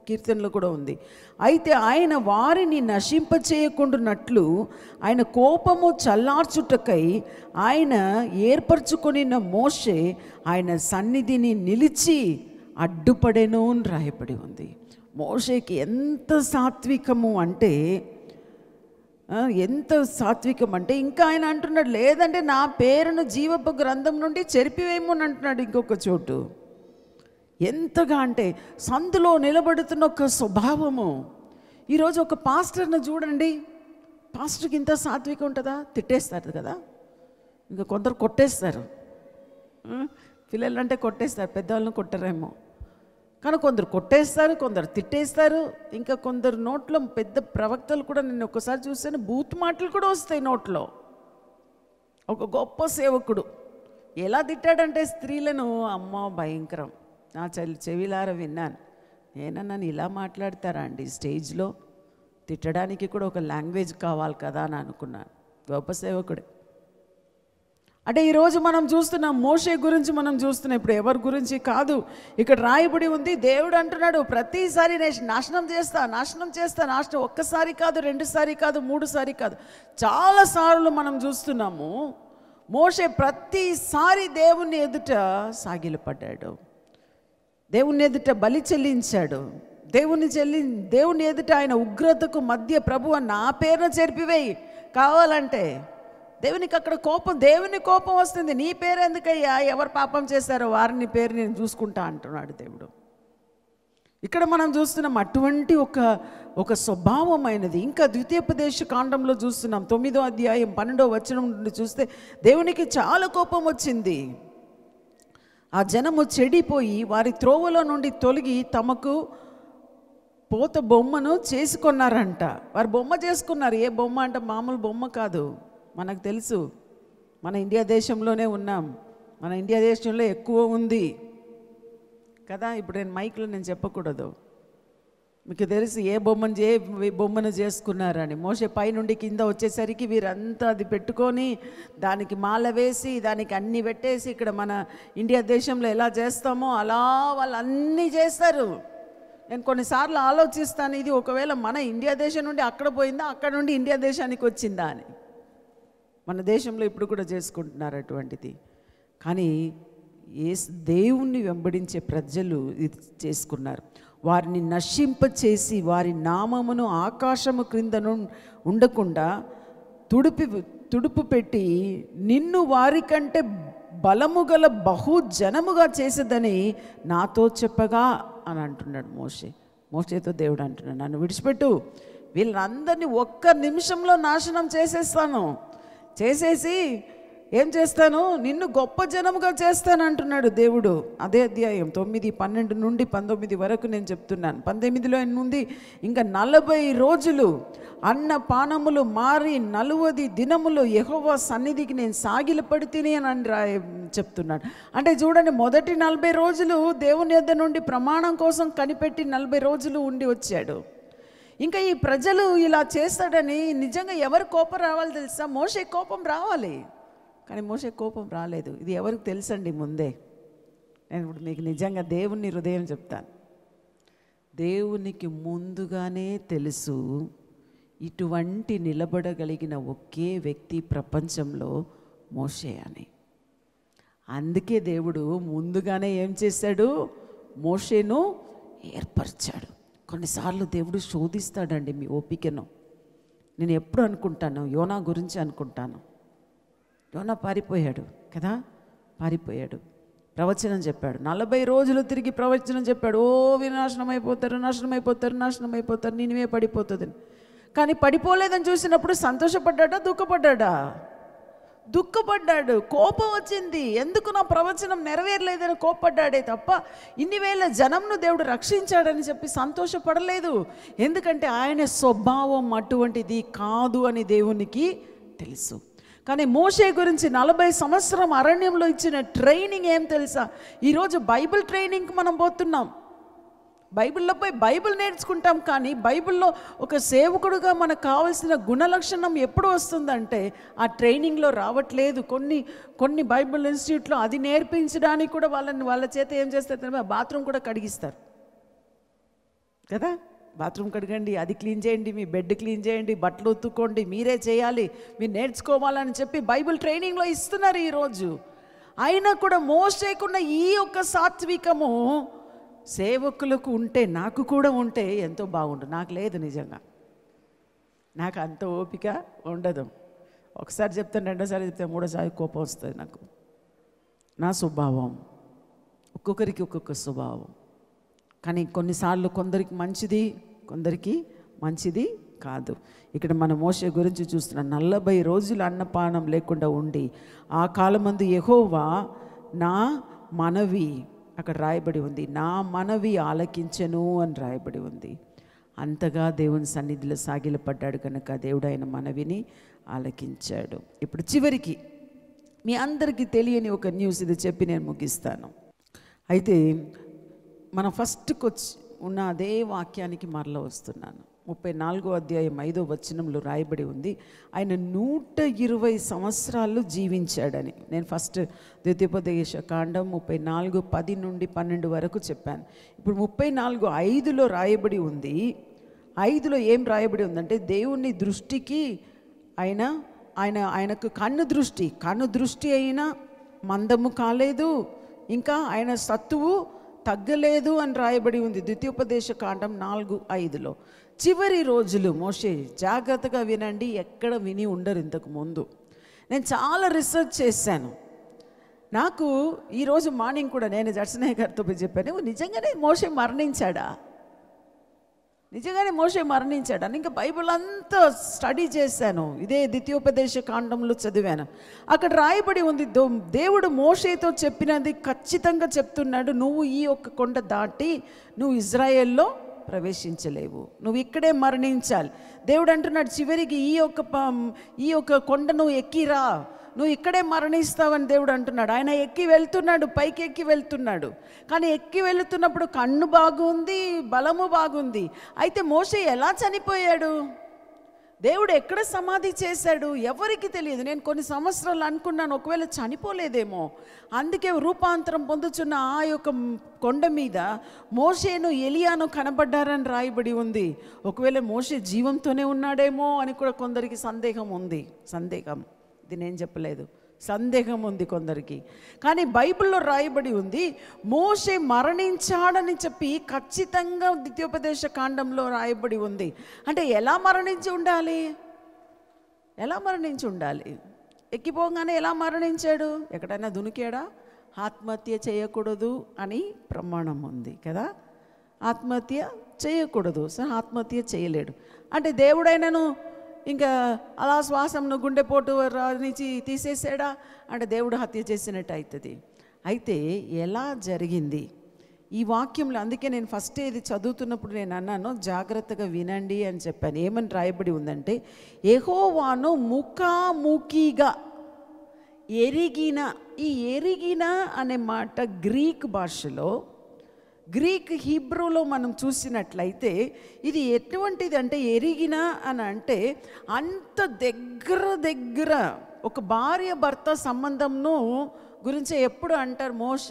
కీర్తనలో కూడా ఉంది. అయితే ఆయన వారిని నశింపచేయకుండానట్లు ఆయన కోపము చల్లార్చుటకై ఆయన ఏర్పరచుకొనిన మోషే ఆయన సన్నిధిని నిలిచి అడ్డుపడెను అని రాయబడి ఉంది. మోషేకి ఎంత సాత్వికము అంటే ఎంత సాత్వికం అంటే ఇంకా ఆయన అంటున్నాడు లేదంటే నా పేరును జీవపు గ్రంథం నుండి చెరిపివేయమని అంటున్నాడు ఇంకొక చోటు. ఎంతగా అంటే సందులో నిలబడుతున్న ఒక స్వభావము. ఈరోజు ఒక పాస్టర్ని చూడండి. పాస్టర్కి ఇంత సాత్వికం ఉంటుందా? తిట్టేస్తారు కదా. ఇంకా కొందరు కొట్టేస్తారు. పిల్లలంటే పిల్లలు అంటే కొట్టేస్తారు పెద్దవాళ్ళని కొట్టరేమో. కానీ కొందరు కొట్టేస్తారు కొందరు తిట్టేస్తారు. ఇంకా కొందరు నోట్లో పెద్ద ప్రవక్తలు కూడా నేను ఒకసారి చూస్తే బూత్ మాటలు కూడా వస్తాయి నోట్లో. ఒక గొప్ప సేవకుడు. ఎలా తిట్టాడంటే స్త్రీలను అమ్మ భయంకరం. నా చెవి చెవిలార విన్నాను. నేనన్నాను ఇలా మాట్లాడతారా అండి స్టేజ్లో? తిట్టడానికి కూడా ఒక లాంగ్వేజ్ కావాలి కదా అని అనుకున్నాను. గొప్ప సేవకుడే. అంటే ఈరోజు మనం చూస్తున్నాం మోషే గురించి మనం చూస్తున్నాం ఇప్పుడు ఎవరి గురించి కాదు. ఇక్కడ రాయబడి ఉంది దేవుడు అంటున్నాడు ప్రతిసారి నేను నాశనం చేస్తా నాశనం చేస్తా నాశనం ఒక్కసారి కాదు రెండుసారి కాదు మూడుసారి కాదు. చాలాసార్లు మనం చూస్తున్నాము మోషే ప్రతిసారి దేవుని ఎదుట సాగిలపడ్డాడు. దేవుని ఎదుట బలి చెల్లించాడు. దేవుని చెల్లి దేవుని ఎదుట ఆయన ఉగ్రతకు మధ్య ప్రభు నా పేరున చెరిపివేయి. కావాలంటే దేవునికి అక్కడ కోపం దేవుని కోపం వస్తుంది. నీ పేరు ఎందుకయ్యా? ఎవరు పాపం చేశారో వారిని పేరు నేను చూసుకుంటా అంటున్నాడు దేవుడు. ఇక్కడ మనం చూస్తున్నాం అటువంటి ఒక ఒక స్వభావమైనది. ఇంకా ద్వితీయోపదేశ కాండంలో చూస్తున్నాం. తొమ్మిదో అధ్యాయం పన్నెండో వచనం నుండి చూస్తే దేవునికి చాలా కోపం వచ్చింది. ఆ జనము చెడిపోయి వారి త్రోవలో నుండి తొలగి తమకు పోత బొమ్మను చేసుకున్నారంట. వారు బొమ్మ చేసుకున్నారు. ఏ బొమ్మ అంటే మామూలు బొమ్మ కాదు. మనకు తెలుసు. మన ఇండియా దేశంలోనే ఉన్నాం. మన ఇండియా దేశంలో ఎక్కువ ఉంది. కదా? ఇప్పుడు నేను మైక్లో నేను చెప్పకూడదు. మీకు తెలుసు ఏ బొమ్మను ఏ బొమ్మను చేసుకున్నారని. మోసే పైనుండి కింద వచ్చేసరికి వీరంతా అది పెట్టుకొని దానికి మాల వేసి దానికి అన్నీ పెట్టేసి ఇక్కడ మన ఇండియా దేశంలో ఎలా చేస్తామో అలా వాళ్ళు అన్నీ చేస్తారు. నేను కొన్నిసార్లు ఆలోచిస్తాను ఇది ఒకవేళ మన ఇండియా దేశం నుండి అక్కడ పోయిందా అక్కడ నుండి ఇండియా దేశానికి వచ్చిందా అని. మన దేశంలో ఇప్పుడు కూడా చేసుకుంటున్నారు అటువంటిది. కానీ ఏ దేవుణ్ణి వెంబడించే ప్రజలు ఇది చేసుకున్నారు. వారిని నశింపచేసి వారి నామమును ఆకాశము క్రిందను ఉండకుండా తుడిపి తుడుపు పెట్టి నిన్ను వారికంటే బలము గల బహు జనముగా చేసేదని నాతో చెప్పగా అని అంటున్నాడు మోషే. మోషేతో దేవుడు అంటున్నాడు నన్ను విడిచిపెట్టు. వీళ్ళందరినీ ఒక్క నిమిషంలో నాశనం చేసేస్తాను. చేసేసి ఏం చేస్తాను? నిన్ను గొప్ప జనముగా చేస్తాను అంటున్నాడు దేవుడు. అదే అధ్యాయం తొమ్మిది పన్నెండు నుండి పంతొమ్మిది వరకు నేను చెప్తున్నాను. పంతొమ్మిదిలో నుండి ఇంకా నలభై రోజులు అన్న పానములు మారి నలువది దినములు యహోవ సన్నిధికి నేను సాగిలపడి తిని అని రా చెప్తున్నాడు. అంటే చూడండి మొదటి నలభై రోజులు దేవుని యొద్ద నుండి ప్రమాణం కోసం కనిపెట్టి నలభై రోజులు ఉండి వచ్చాడు. ఇంకా ఈ ప్రజలు ఇలా చేస్తాడని నిజంగా ఎవరు కోపం రావాలి తెలుసా? మోసే కోపం రావాలి. కానీ మోసే కోపం రాలేదు. ఇది ఎవరికి తెలుసండి ముందే? నేను ఇప్పుడు మీకు నిజంగా దేవుని హృదయం చెప్తాను. దేవునికి ముందుగానే తెలుసు ఇటువంటి నిలబడగలిగిన ఒకే వ్యక్తి ప్రపంచంలో మోషే అని. అందుకే దేవుడు ముందుగానే ఏం చేశాడు? మోషేను ఏర్పరిచాడు. కొన్నిసార్లు దేవుడు శోధిస్తాడండి మీ ఓపికను. నేను ఎప్పుడు అనుకుంటాను? యోనా గురించి అనుకుంటాను. యోనా పారిపోయాడు కదా? పారిపోయాడు. ప్రవచనం చెప్పాడు. నలభై రోజులు తిరిగి ప్రవచనం చెప్పాడు. ఓ వినాశనం అయిపోతారు నాశనం అయిపోతారు నాశనం అయిపోతారు నేనువే పడిపోతుంది కానీ పడిపోలేదని చూసినప్పుడు సంతోషపడ్డాడా దుఃఖపడ్డాడా? దుఃఖపడ్డాడు కోపం వచ్చింది. ఎందుకు నా ప్రవచనం నెరవేరలేదని కోపడ్డాడే తప్ప ఇన్ని వేల జనంను దేవుడు రక్షించాడని చెప్పి సంతోషపడలేదు. ఎందుకంటే ఆయన స్వభావం అటువంటిది కాదు అని దేవునికి తెలుసు. కానీ మోషే గురించి నలభై సంవత్సరం అరణ్యంలో ఇచ్చిన ట్రైనింగ్ ఏం తెలుసా? ఈరోజు బైబిల్ ట్రైనింగ్కి మనం పోతున్నాం. బైబిల్లో పోయి బైబిల్ నేర్చుకుంటాం కానీ బైబిల్లో ఒక సేవకుడుగా మనకు కావాల్సిన గుణలక్షణం ఎప్పుడు వస్తుందంటే ఆ ట్రైనింగ్లో రావట్లేదు. కొన్ని కొన్ని బైబిల్ ఇన్స్టిట్యూట్లో అది నేర్పించడానికి కూడా వాళ్ళని వాళ్ళ చేత ఏం చేస్తారు బాత్రూమ్ కూడా కడిగిస్తారు. కదా? బాత్రూమ్ కడగండి అది క్లీన్ చేయండి మీ బెడ్ క్లీన్ చేయండి బట్టలు ఉత్తుకోండి మీరే చేయాలి మీరు నేర్చుకోవాలని చెప్పి బైబిల్ ట్రైనింగ్లో ఇస్తున్నారు ఈరోజు. అయినా కూడా మోసేకున్న ఈ యొక్క సాత్వికము సేవకులకు ఉంటే నాకు కూడా ఉంటే ఎంతో బాగుండు. నాకు లేదు నిజంగా. నాకు అంత ఓపిక ఉండదు. ఒకసారి చెప్తాను రెండోసారి చెప్తే మూడోసారి కోపం వస్తుంది నాకు. నా స్వభావం. ఒక్కొక్కరికి ఒక్కొక్క స్వభావం. కానీ కొన్నిసార్లు కొందరికి మంచిది కొందరికి మంచిది కాదు. ఇక్కడ మన మోస గురించి చూస్తున్న నలభై రోజులు అన్నపానం లేకుండా ఉండి ఆ కాలమందు యెహోవా నా మనవి అక్కడ రాయబడి ఉంది. నా మనవి ఆలకించెను అని రాయబడి ఉంది. అంతగా దేవుని సన్నిధిలో సాగిలపడ్డాడు కనుక దేవుడు ఆయన మనవిని ఆలకించాడు. ఇప్పుడు చివరికి మీ అందరికీ తెలియని ఒక న్యూస్ ఇది చెప్పి నేను ముగిస్తాను. అయితే మనం ఫస్ట్కి వచ్చి ఉన్న అదే వాక్యానికి మరల వస్తున్నాను. ముప్పై నాలుగో అధ్యాయం ఐదో వచనంలో రాయబడి ఉంది. ఆయన నూట ఇరవై సంవత్సరాలు జీవించాడని. నేను ఫస్ట్ ద్వితీయోపదేశ కాండం ముప్పై నాలుగు పది నుండి పన్నెండు వరకు చెప్పాను. ఇప్పుడు ముప్పై నాలుగు ఐదులో రాయబడి ఉంది. ఐదులో ఏం రాయబడి ఉందంటే దేవుని దృష్టికి ఆయన ఆయన ఆయనకు కన్ను దృష్టి కన్ను దృష్టి అయినా మందము కాలేదు ఇంకా ఆయన సత్తువు తగ్గలేదు అని రాయబడి ఉంది. ద్వితీయోపదేశ కాండం నాలుగు ఐదులో. చివరి రోజులు మోషే జాగ్రత్తగా వినండి ఎక్కడ విని ఉండరు ఇంతకు ముందు. నేను చాలా రీసెర్చ్ చేశాను. నాకు ఈరోజు మార్నింగ్ కూడా నేను జడ్సనయ్య గారితో చెప్పాను నిజంగానే మోషే మరణించాడా? నిజంగానే మోషే మరణించాడు అని ఇంకా బైబిల్ అంతా స్టడీ చేశాను. ఇదే ద్వితీయోపదేశ కాండంలో చదివాను. అక్కడ రాయబడి ఉంది దేవుడు మోషేతో చెప్పినది ఖచ్చితంగా చెప్తున్నాడు నువ్వు ఈ ఒక్క కొండ దాటి నువ్వు ఇజ్రాయెల్లో ప్రవేశించలేవు. నువ్వు ఇక్కడే మరణించాలి. దేవుడు అంటున్నాడు చివరికి ఈ యొక్క ఈ యొక్క కొండ నువ్వు ఎక్కిరా. నువ్వు ఇక్కడే మరణిస్తావని దేవుడు అంటున్నాడు ఆయన ఎక్కి వెళ్తున్నాడు పైకి ఎక్కి వెళ్తున్నాడు. కానీ ఎక్కి వెళుతున్నప్పుడు కన్ను బాగుంది బలము బాగుంది. అయితే మోసే ఎలా చనిపోయాడు? దేవుడు ఎక్కడ సమాధి చేశాడు ఎవరికి తెలియదు. నేను కొన్ని సంవత్సరాలు అనుకున్నాను ఒకవేళ చనిపోలేదేమో. అందుకే రూపాంతరం పొందుచున్న ఆ యొక్క కొండ మీద మోషేను ఎలియాను కనబడ్డారని రాయబడి ఉంది. ఒకవేళ మోషే జీవంతోనే ఉన్నాడేమో అని కూడా కొందరికి సందేహం ఉంది. సందేహం. ఇది నేను చెప్పలేదు. సందేహం ఉంది కొందరికి. కానీ బైబిల్లో రాయబడి ఉంది మోషే మరణించాడని చెప్పి ఖచ్చితంగా ద్వితీయోపదేశ కాండంలో రాయబడి ఉంది. అంటే ఎలా మరణించి ఉండాలి? ఎలా మరణించి ఉండాలి? ఎక్కిపోగానే ఎలా మరణించాడు? ఎక్కడైనా దునికాడా? ఆత్మహత్య చేయకూడదు అని ప్రమాణం ఉంది కదా? ఆత్మహత్య చేయకూడదు. సరే ఆత్మహత్య చేయలేడు. అంటే దేవుడైనను ఇంకా అలా శ్వాసంను గుండెపోటు నుంచి తీసేసాడా? అంటే దేవుడు హత్య చేసినట్టు అవుతుంది అయితే ఎలా జరిగింది? ఈ వాక్యంలో అందుకే నేను ఫస్ట్ ఇది చదువుతున్నప్పుడు నేను అన్నాను జాగ్రత్తగా వినండి అని చెప్పాను. ఏమని రాయబడి ఉందంటే ఎహోవాను ముఖాముఖిగా ఎరిగిన ఈ ఎరిగిన అనే మాట గ్రీక్ భాషలో గ్రీక్ హీబ్రూలో మనం చూసినట్లయితే ఇది ఎటువంటిది అంటే ఎరిగిన అని అంటే అంత దగ్గర దగ్గర ఒక భార్య భర్త సంబంధంను గురించి ఎప్పుడు అంటారు? మోష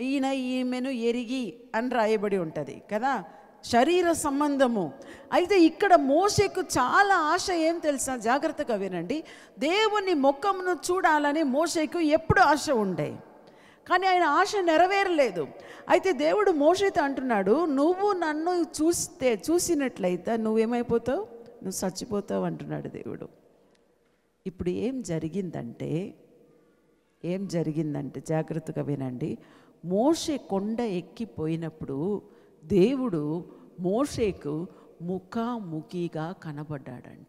ఈయన ఈమెను ఎరిగి అని రాయబడి ఉంటుంది కదా? శరీర సంబంధము. అయితే ఇక్కడ మోషకు చాలా ఆశ ఏం తెలుసా? జాగ్రత్తగా వినండి. దేవుని ముఖమును చూడాలని మోషకు ఎప్పుడు ఆశ ఉండే. కానీ ఆయన ఆశ నెరవేరలేదు. అయితే దేవుడు మోషేతో అంటున్నాడు నువ్వు నన్ను చూస్తే చూసినట్లయితే నువ్వేమైపోతావు? నువ్వు చచ్చిపోతావు అంటున్నాడు దేవుడు. ఇప్పుడు ఏం జరిగిందంటే ఏం జరిగిందంటే జాగ్రత్తగా వినండి. మోషే కొండ ఎక్కిపోయినప్పుడు దేవుడు మోషేకు ముఖాముఖిగా కనబడ్డాడంట.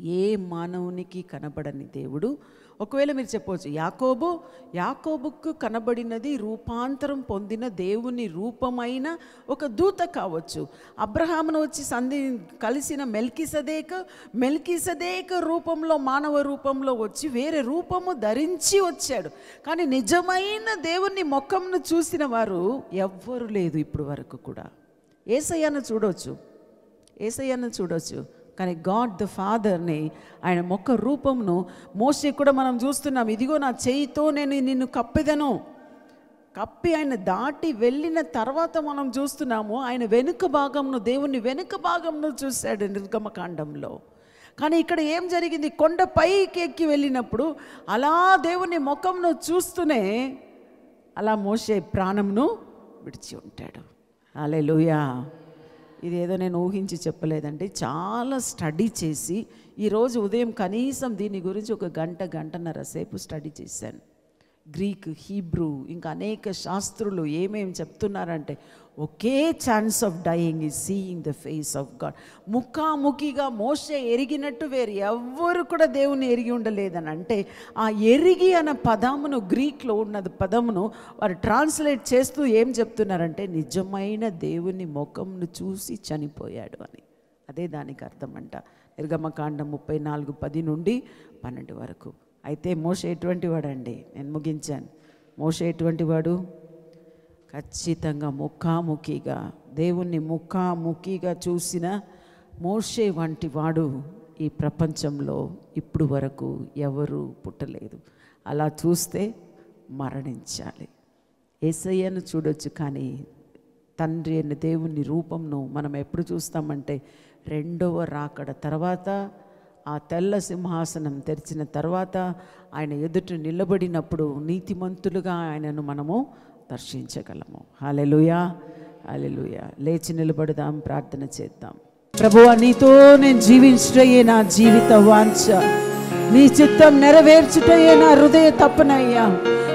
ఏ మానవునికి కనబడని దేవుడు ఒకవేళ మీరు చెప్పవచ్చు యాకోబు యాకోబుకు కనబడినది రూపాంతరం పొందిన దేవుని రూపమైన ఒక దూత కావచ్చు. అబ్రహామును వచ్చి సంధి కలిసిన మెల్కిసదేక మెల్కిసదేక రూపంలో మానవ రూపంలో వచ్చి వేరే రూపము ధరించి వచ్చాడు. కానీ నిజమైన దేవుని ముఖంను చూసిన వారు ఎవ్వరు లేదు ఇప్పుడు వరకు కూడా. ఏసయ్యను చూడవచ్చు ఏసయ్యను చూడవచ్చు కానీ గాడ్ ద ఫాదర్ని ఆయన మొక్క రూపంను మోసే కూడా మనం చూస్తున్నాం. ఇదిగో నా చేయితో నేను నిన్ను కప్పెదను. కప్పి ఆయన దాటి వెళ్ళిన తర్వాత మనం చూస్తున్నాము ఆయన వెనుక భాగంను దేవుని వెనుక భాగంను చూశాడు నిర్గమకాండంలో కానీ ఇక్కడ ఏం జరిగింది? కొండ పైకి ఎక్కి వెళ్ళినప్పుడు అలా దేవుని ముఖంను చూస్తూనే అలా మోసే ప్రాణంను విడిచి ఉంటాడు. అలెలుయా ఇది ఏదో నేను ఊహించి చెప్పలేదండి. చాలా స్టడీ చేసి ఈరోజు ఉదయం కనీసం దీని గురించి ఒక గంట గంటన్నర సేపు స్టడీ చేశాను. గ్రీక్ హీబ్రూ ఇంకా అనేక శాస్త్రులు ఏమేమి చెప్తున్నారంటే ఒకే chance of dying is seeing the face of God ముఖాముఖిగా మోస ఎరిగినట్టు వేరు ఎవ్వరు కూడా దేవుని ఎరిగి ఉండలేదని. అంటే ఆ ఎరిగి అన్న పదమును గ్రీక్లో ఉన్న పదమును వారు ట్రాన్స్లేట్ చేస్తూ ఏం చెప్తున్నారంటే నిజమైన దేవుని ముఖంను చూసి చనిపోయాడు అని. అదే దానికి అర్థం అంట నిర్గమకాండం ముప్పై నాలుగు పది నుండి పన్నెండు వరకు. అయితే మోష ఎటువంటి వాడండి? నేను ముగించాను. మోష ఎటువంటి వాడు? ఖచ్చితంగా ముఖాముఖిగా దేవుణ్ణి ముఖాముఖిగా చూసిన మోషే వంటి వాడు ఈ ప్రపంచంలో ఇప్పుడు వరకు ఎవరు పుట్టలేదు. అలా చూస్తే మరణించాలి. ఏసయ్యను చూడొచ్చు కానీ తండ్రి అయిన దేవుని రూపంను మనం ఎప్పుడు చూస్తామంటే రెండవ రాకడ తర్వాత ఆ తెల్ల సింహాసనం తెరిచిన తర్వాత ఆయన ఎదుట నిలబడినప్పుడు నీతిమంతులుగా ఆయనను మనము దర్శించగలము. హాలెలుయా హాలెలుయా లేచి నిలబడదాం ప్రార్థన చేద్దాం. ప్రభువా నీతో నేను జీవించటయే నా జీవిత వాంఛ. నీ చిత్తం నెరవేర్చుటయే నా హృదయ తప్పనయ్యా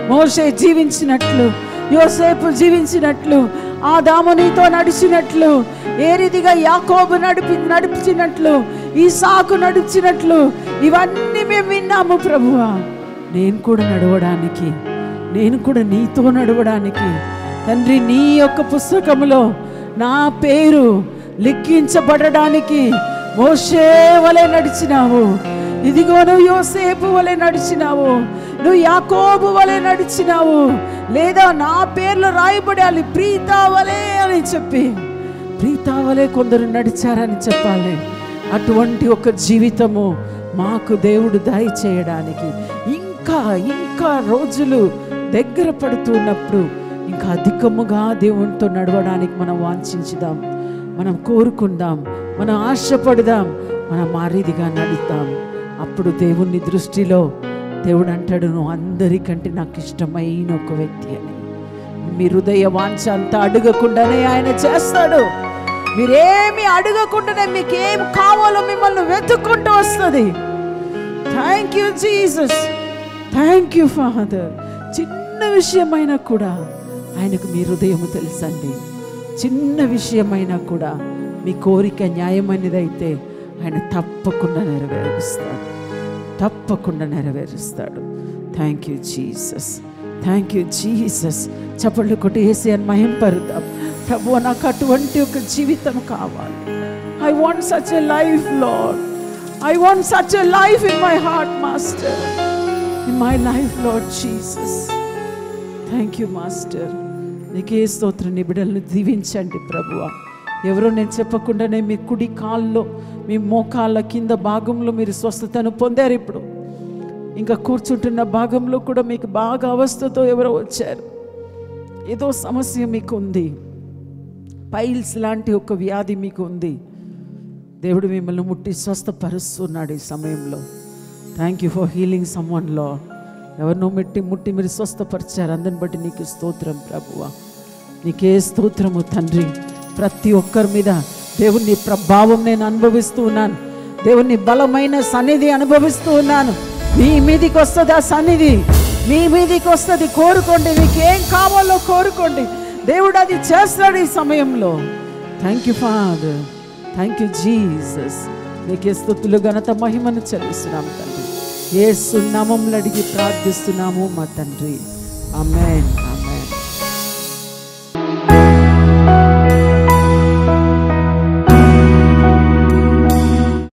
మోషే జీవించినట్లు యోసేపు జీవించినట్లు ఆ దాము నీతో నడిచినట్లు ఏ రీతిగా యాకోబు నడిపి నడిపించినట్లు ఈ సాకు నడిచినట్లు ఇవన్నీ మేము విన్నాము ప్రభువా. నేను కూడా నడవడానికి నేను కూడా నీతో నడవడానికి తండ్రి నీ యొక్క పుస్తకములో నా పేరు లిఖించబడడానికి మోషే వలె నడిచినావు. ఇదిగో నువ్వు యోసేపు వలె నడిచినావు. నువ్వు యాకోబు వలె నడిచినావు. లేదా నా పేర్లు రాయబడాలి ప్రీతావలే అని చెప్పి. ప్రీతావలే కొందరు నడిచారని చెప్పాలి. అటువంటి ఒక జీవితము మాకు దేవుడు దయచేయడానికి ఇంకా ఇంకా రోజులు దగ్గర పడుతున్నప్పుడు ఇంకా అధికముగా దేవునితో నడవడానికి మనం వాంఛించుదాం. మనం కోరుకుందాం. మనం ఆశపడదాం. మనం మారీదిగా నడుద్దాం. అప్పుడు దేవుని దృష్టిలో దేవుడు అంటాడు నువ్వు అందరికంటే నాకు ఇష్టమైన ఒక వ్యక్తి అని. మీ హృదయ వాంఛ అంతా అడగకుండానే ఆయన చేస్తాడు. మీరేమి అడగకుండానే మీకు ఏం కావాలో మిమ్మల్ని వెతుక్కుంటూ వస్తుంది. Thank you Jesus thank you father చిన్న విషయమైనా కూడా ఆయనకు మీ హృదయం తెలుసండి. చిన్న విషయమైనా కూడా మీ కోరిక న్యాయమైనదైతే ఆయన తప్పకుండా నెరవేరుస్తాడు. తప్పకుండా నెరవేరుస్తాడు. Thank you Jesus thank you Jesus చప్పళ్ళు కొట్టి వేసి అని మహింపరుద్దాం. ప్రభు నాకు అటువంటి ఒక జీవితం కావాలి. I want such a life Lord I want such a life in my heart master in my life Lord Jesus thank you master నీకే స్తోత్రం నీ దీవించండి ప్రభువ ఎవరో నేను చెప్పకుండానే మీ కుడి కాల్లో మీ మోకాళ్ళ కింద భాగంలో మీరు స్వస్థతను పొందారు ఇప్పుడు. ఇంకా కూర్చుంటున్న భాగంలో కూడా మీకు బాగా అవస్థతో ఎవరో వచ్చారు. ఏదో సమస్య మీకు ఉంది పైల్స్ లాంటి ఒక వ్యాధి మీకు ఉంది. దేవుడు మిమ్మల్ని ముట్టి స్వస్థపరుస్తున్నాడు ఈ సమయంలో. థ్యాంక్ యూ ఫర్ హీలింగ్ సమ్వన్లో ఎవరినో మెట్టి ముట్టి మీరు స్వస్థపరిచారు. అందరిని బట్టి నీకు స్తోత్రం ప్రభువ. నీకే స్తోత్రము తండ్రి. ప్రతి ఒక్కరి మీద దేవుని ప్రభావం నేను అనుభవిస్తూ ఉన్నాను. దేవుని బలమైన సన్నిధి అనుభవిస్తూ ఉన్నాను. మీ మీదికి వస్తుంది ఆ సన్నిధి. మీ మీదికి వస్తుంది. కోరుకోండి. మీకు ఏం కావాలో కోరుకోండి. దేవుడు అది చేస్తాడు ఈ సమయంలో. Thank you father thank you Jesus నీకే స్థుతులు ఘనత మహిమను చెల్లిస్తున్నాము తండ్రి. ఏ సున్నామంలో అడిగి ప్రార్థిస్తున్నాము మా తండ్రి. ఆమెన్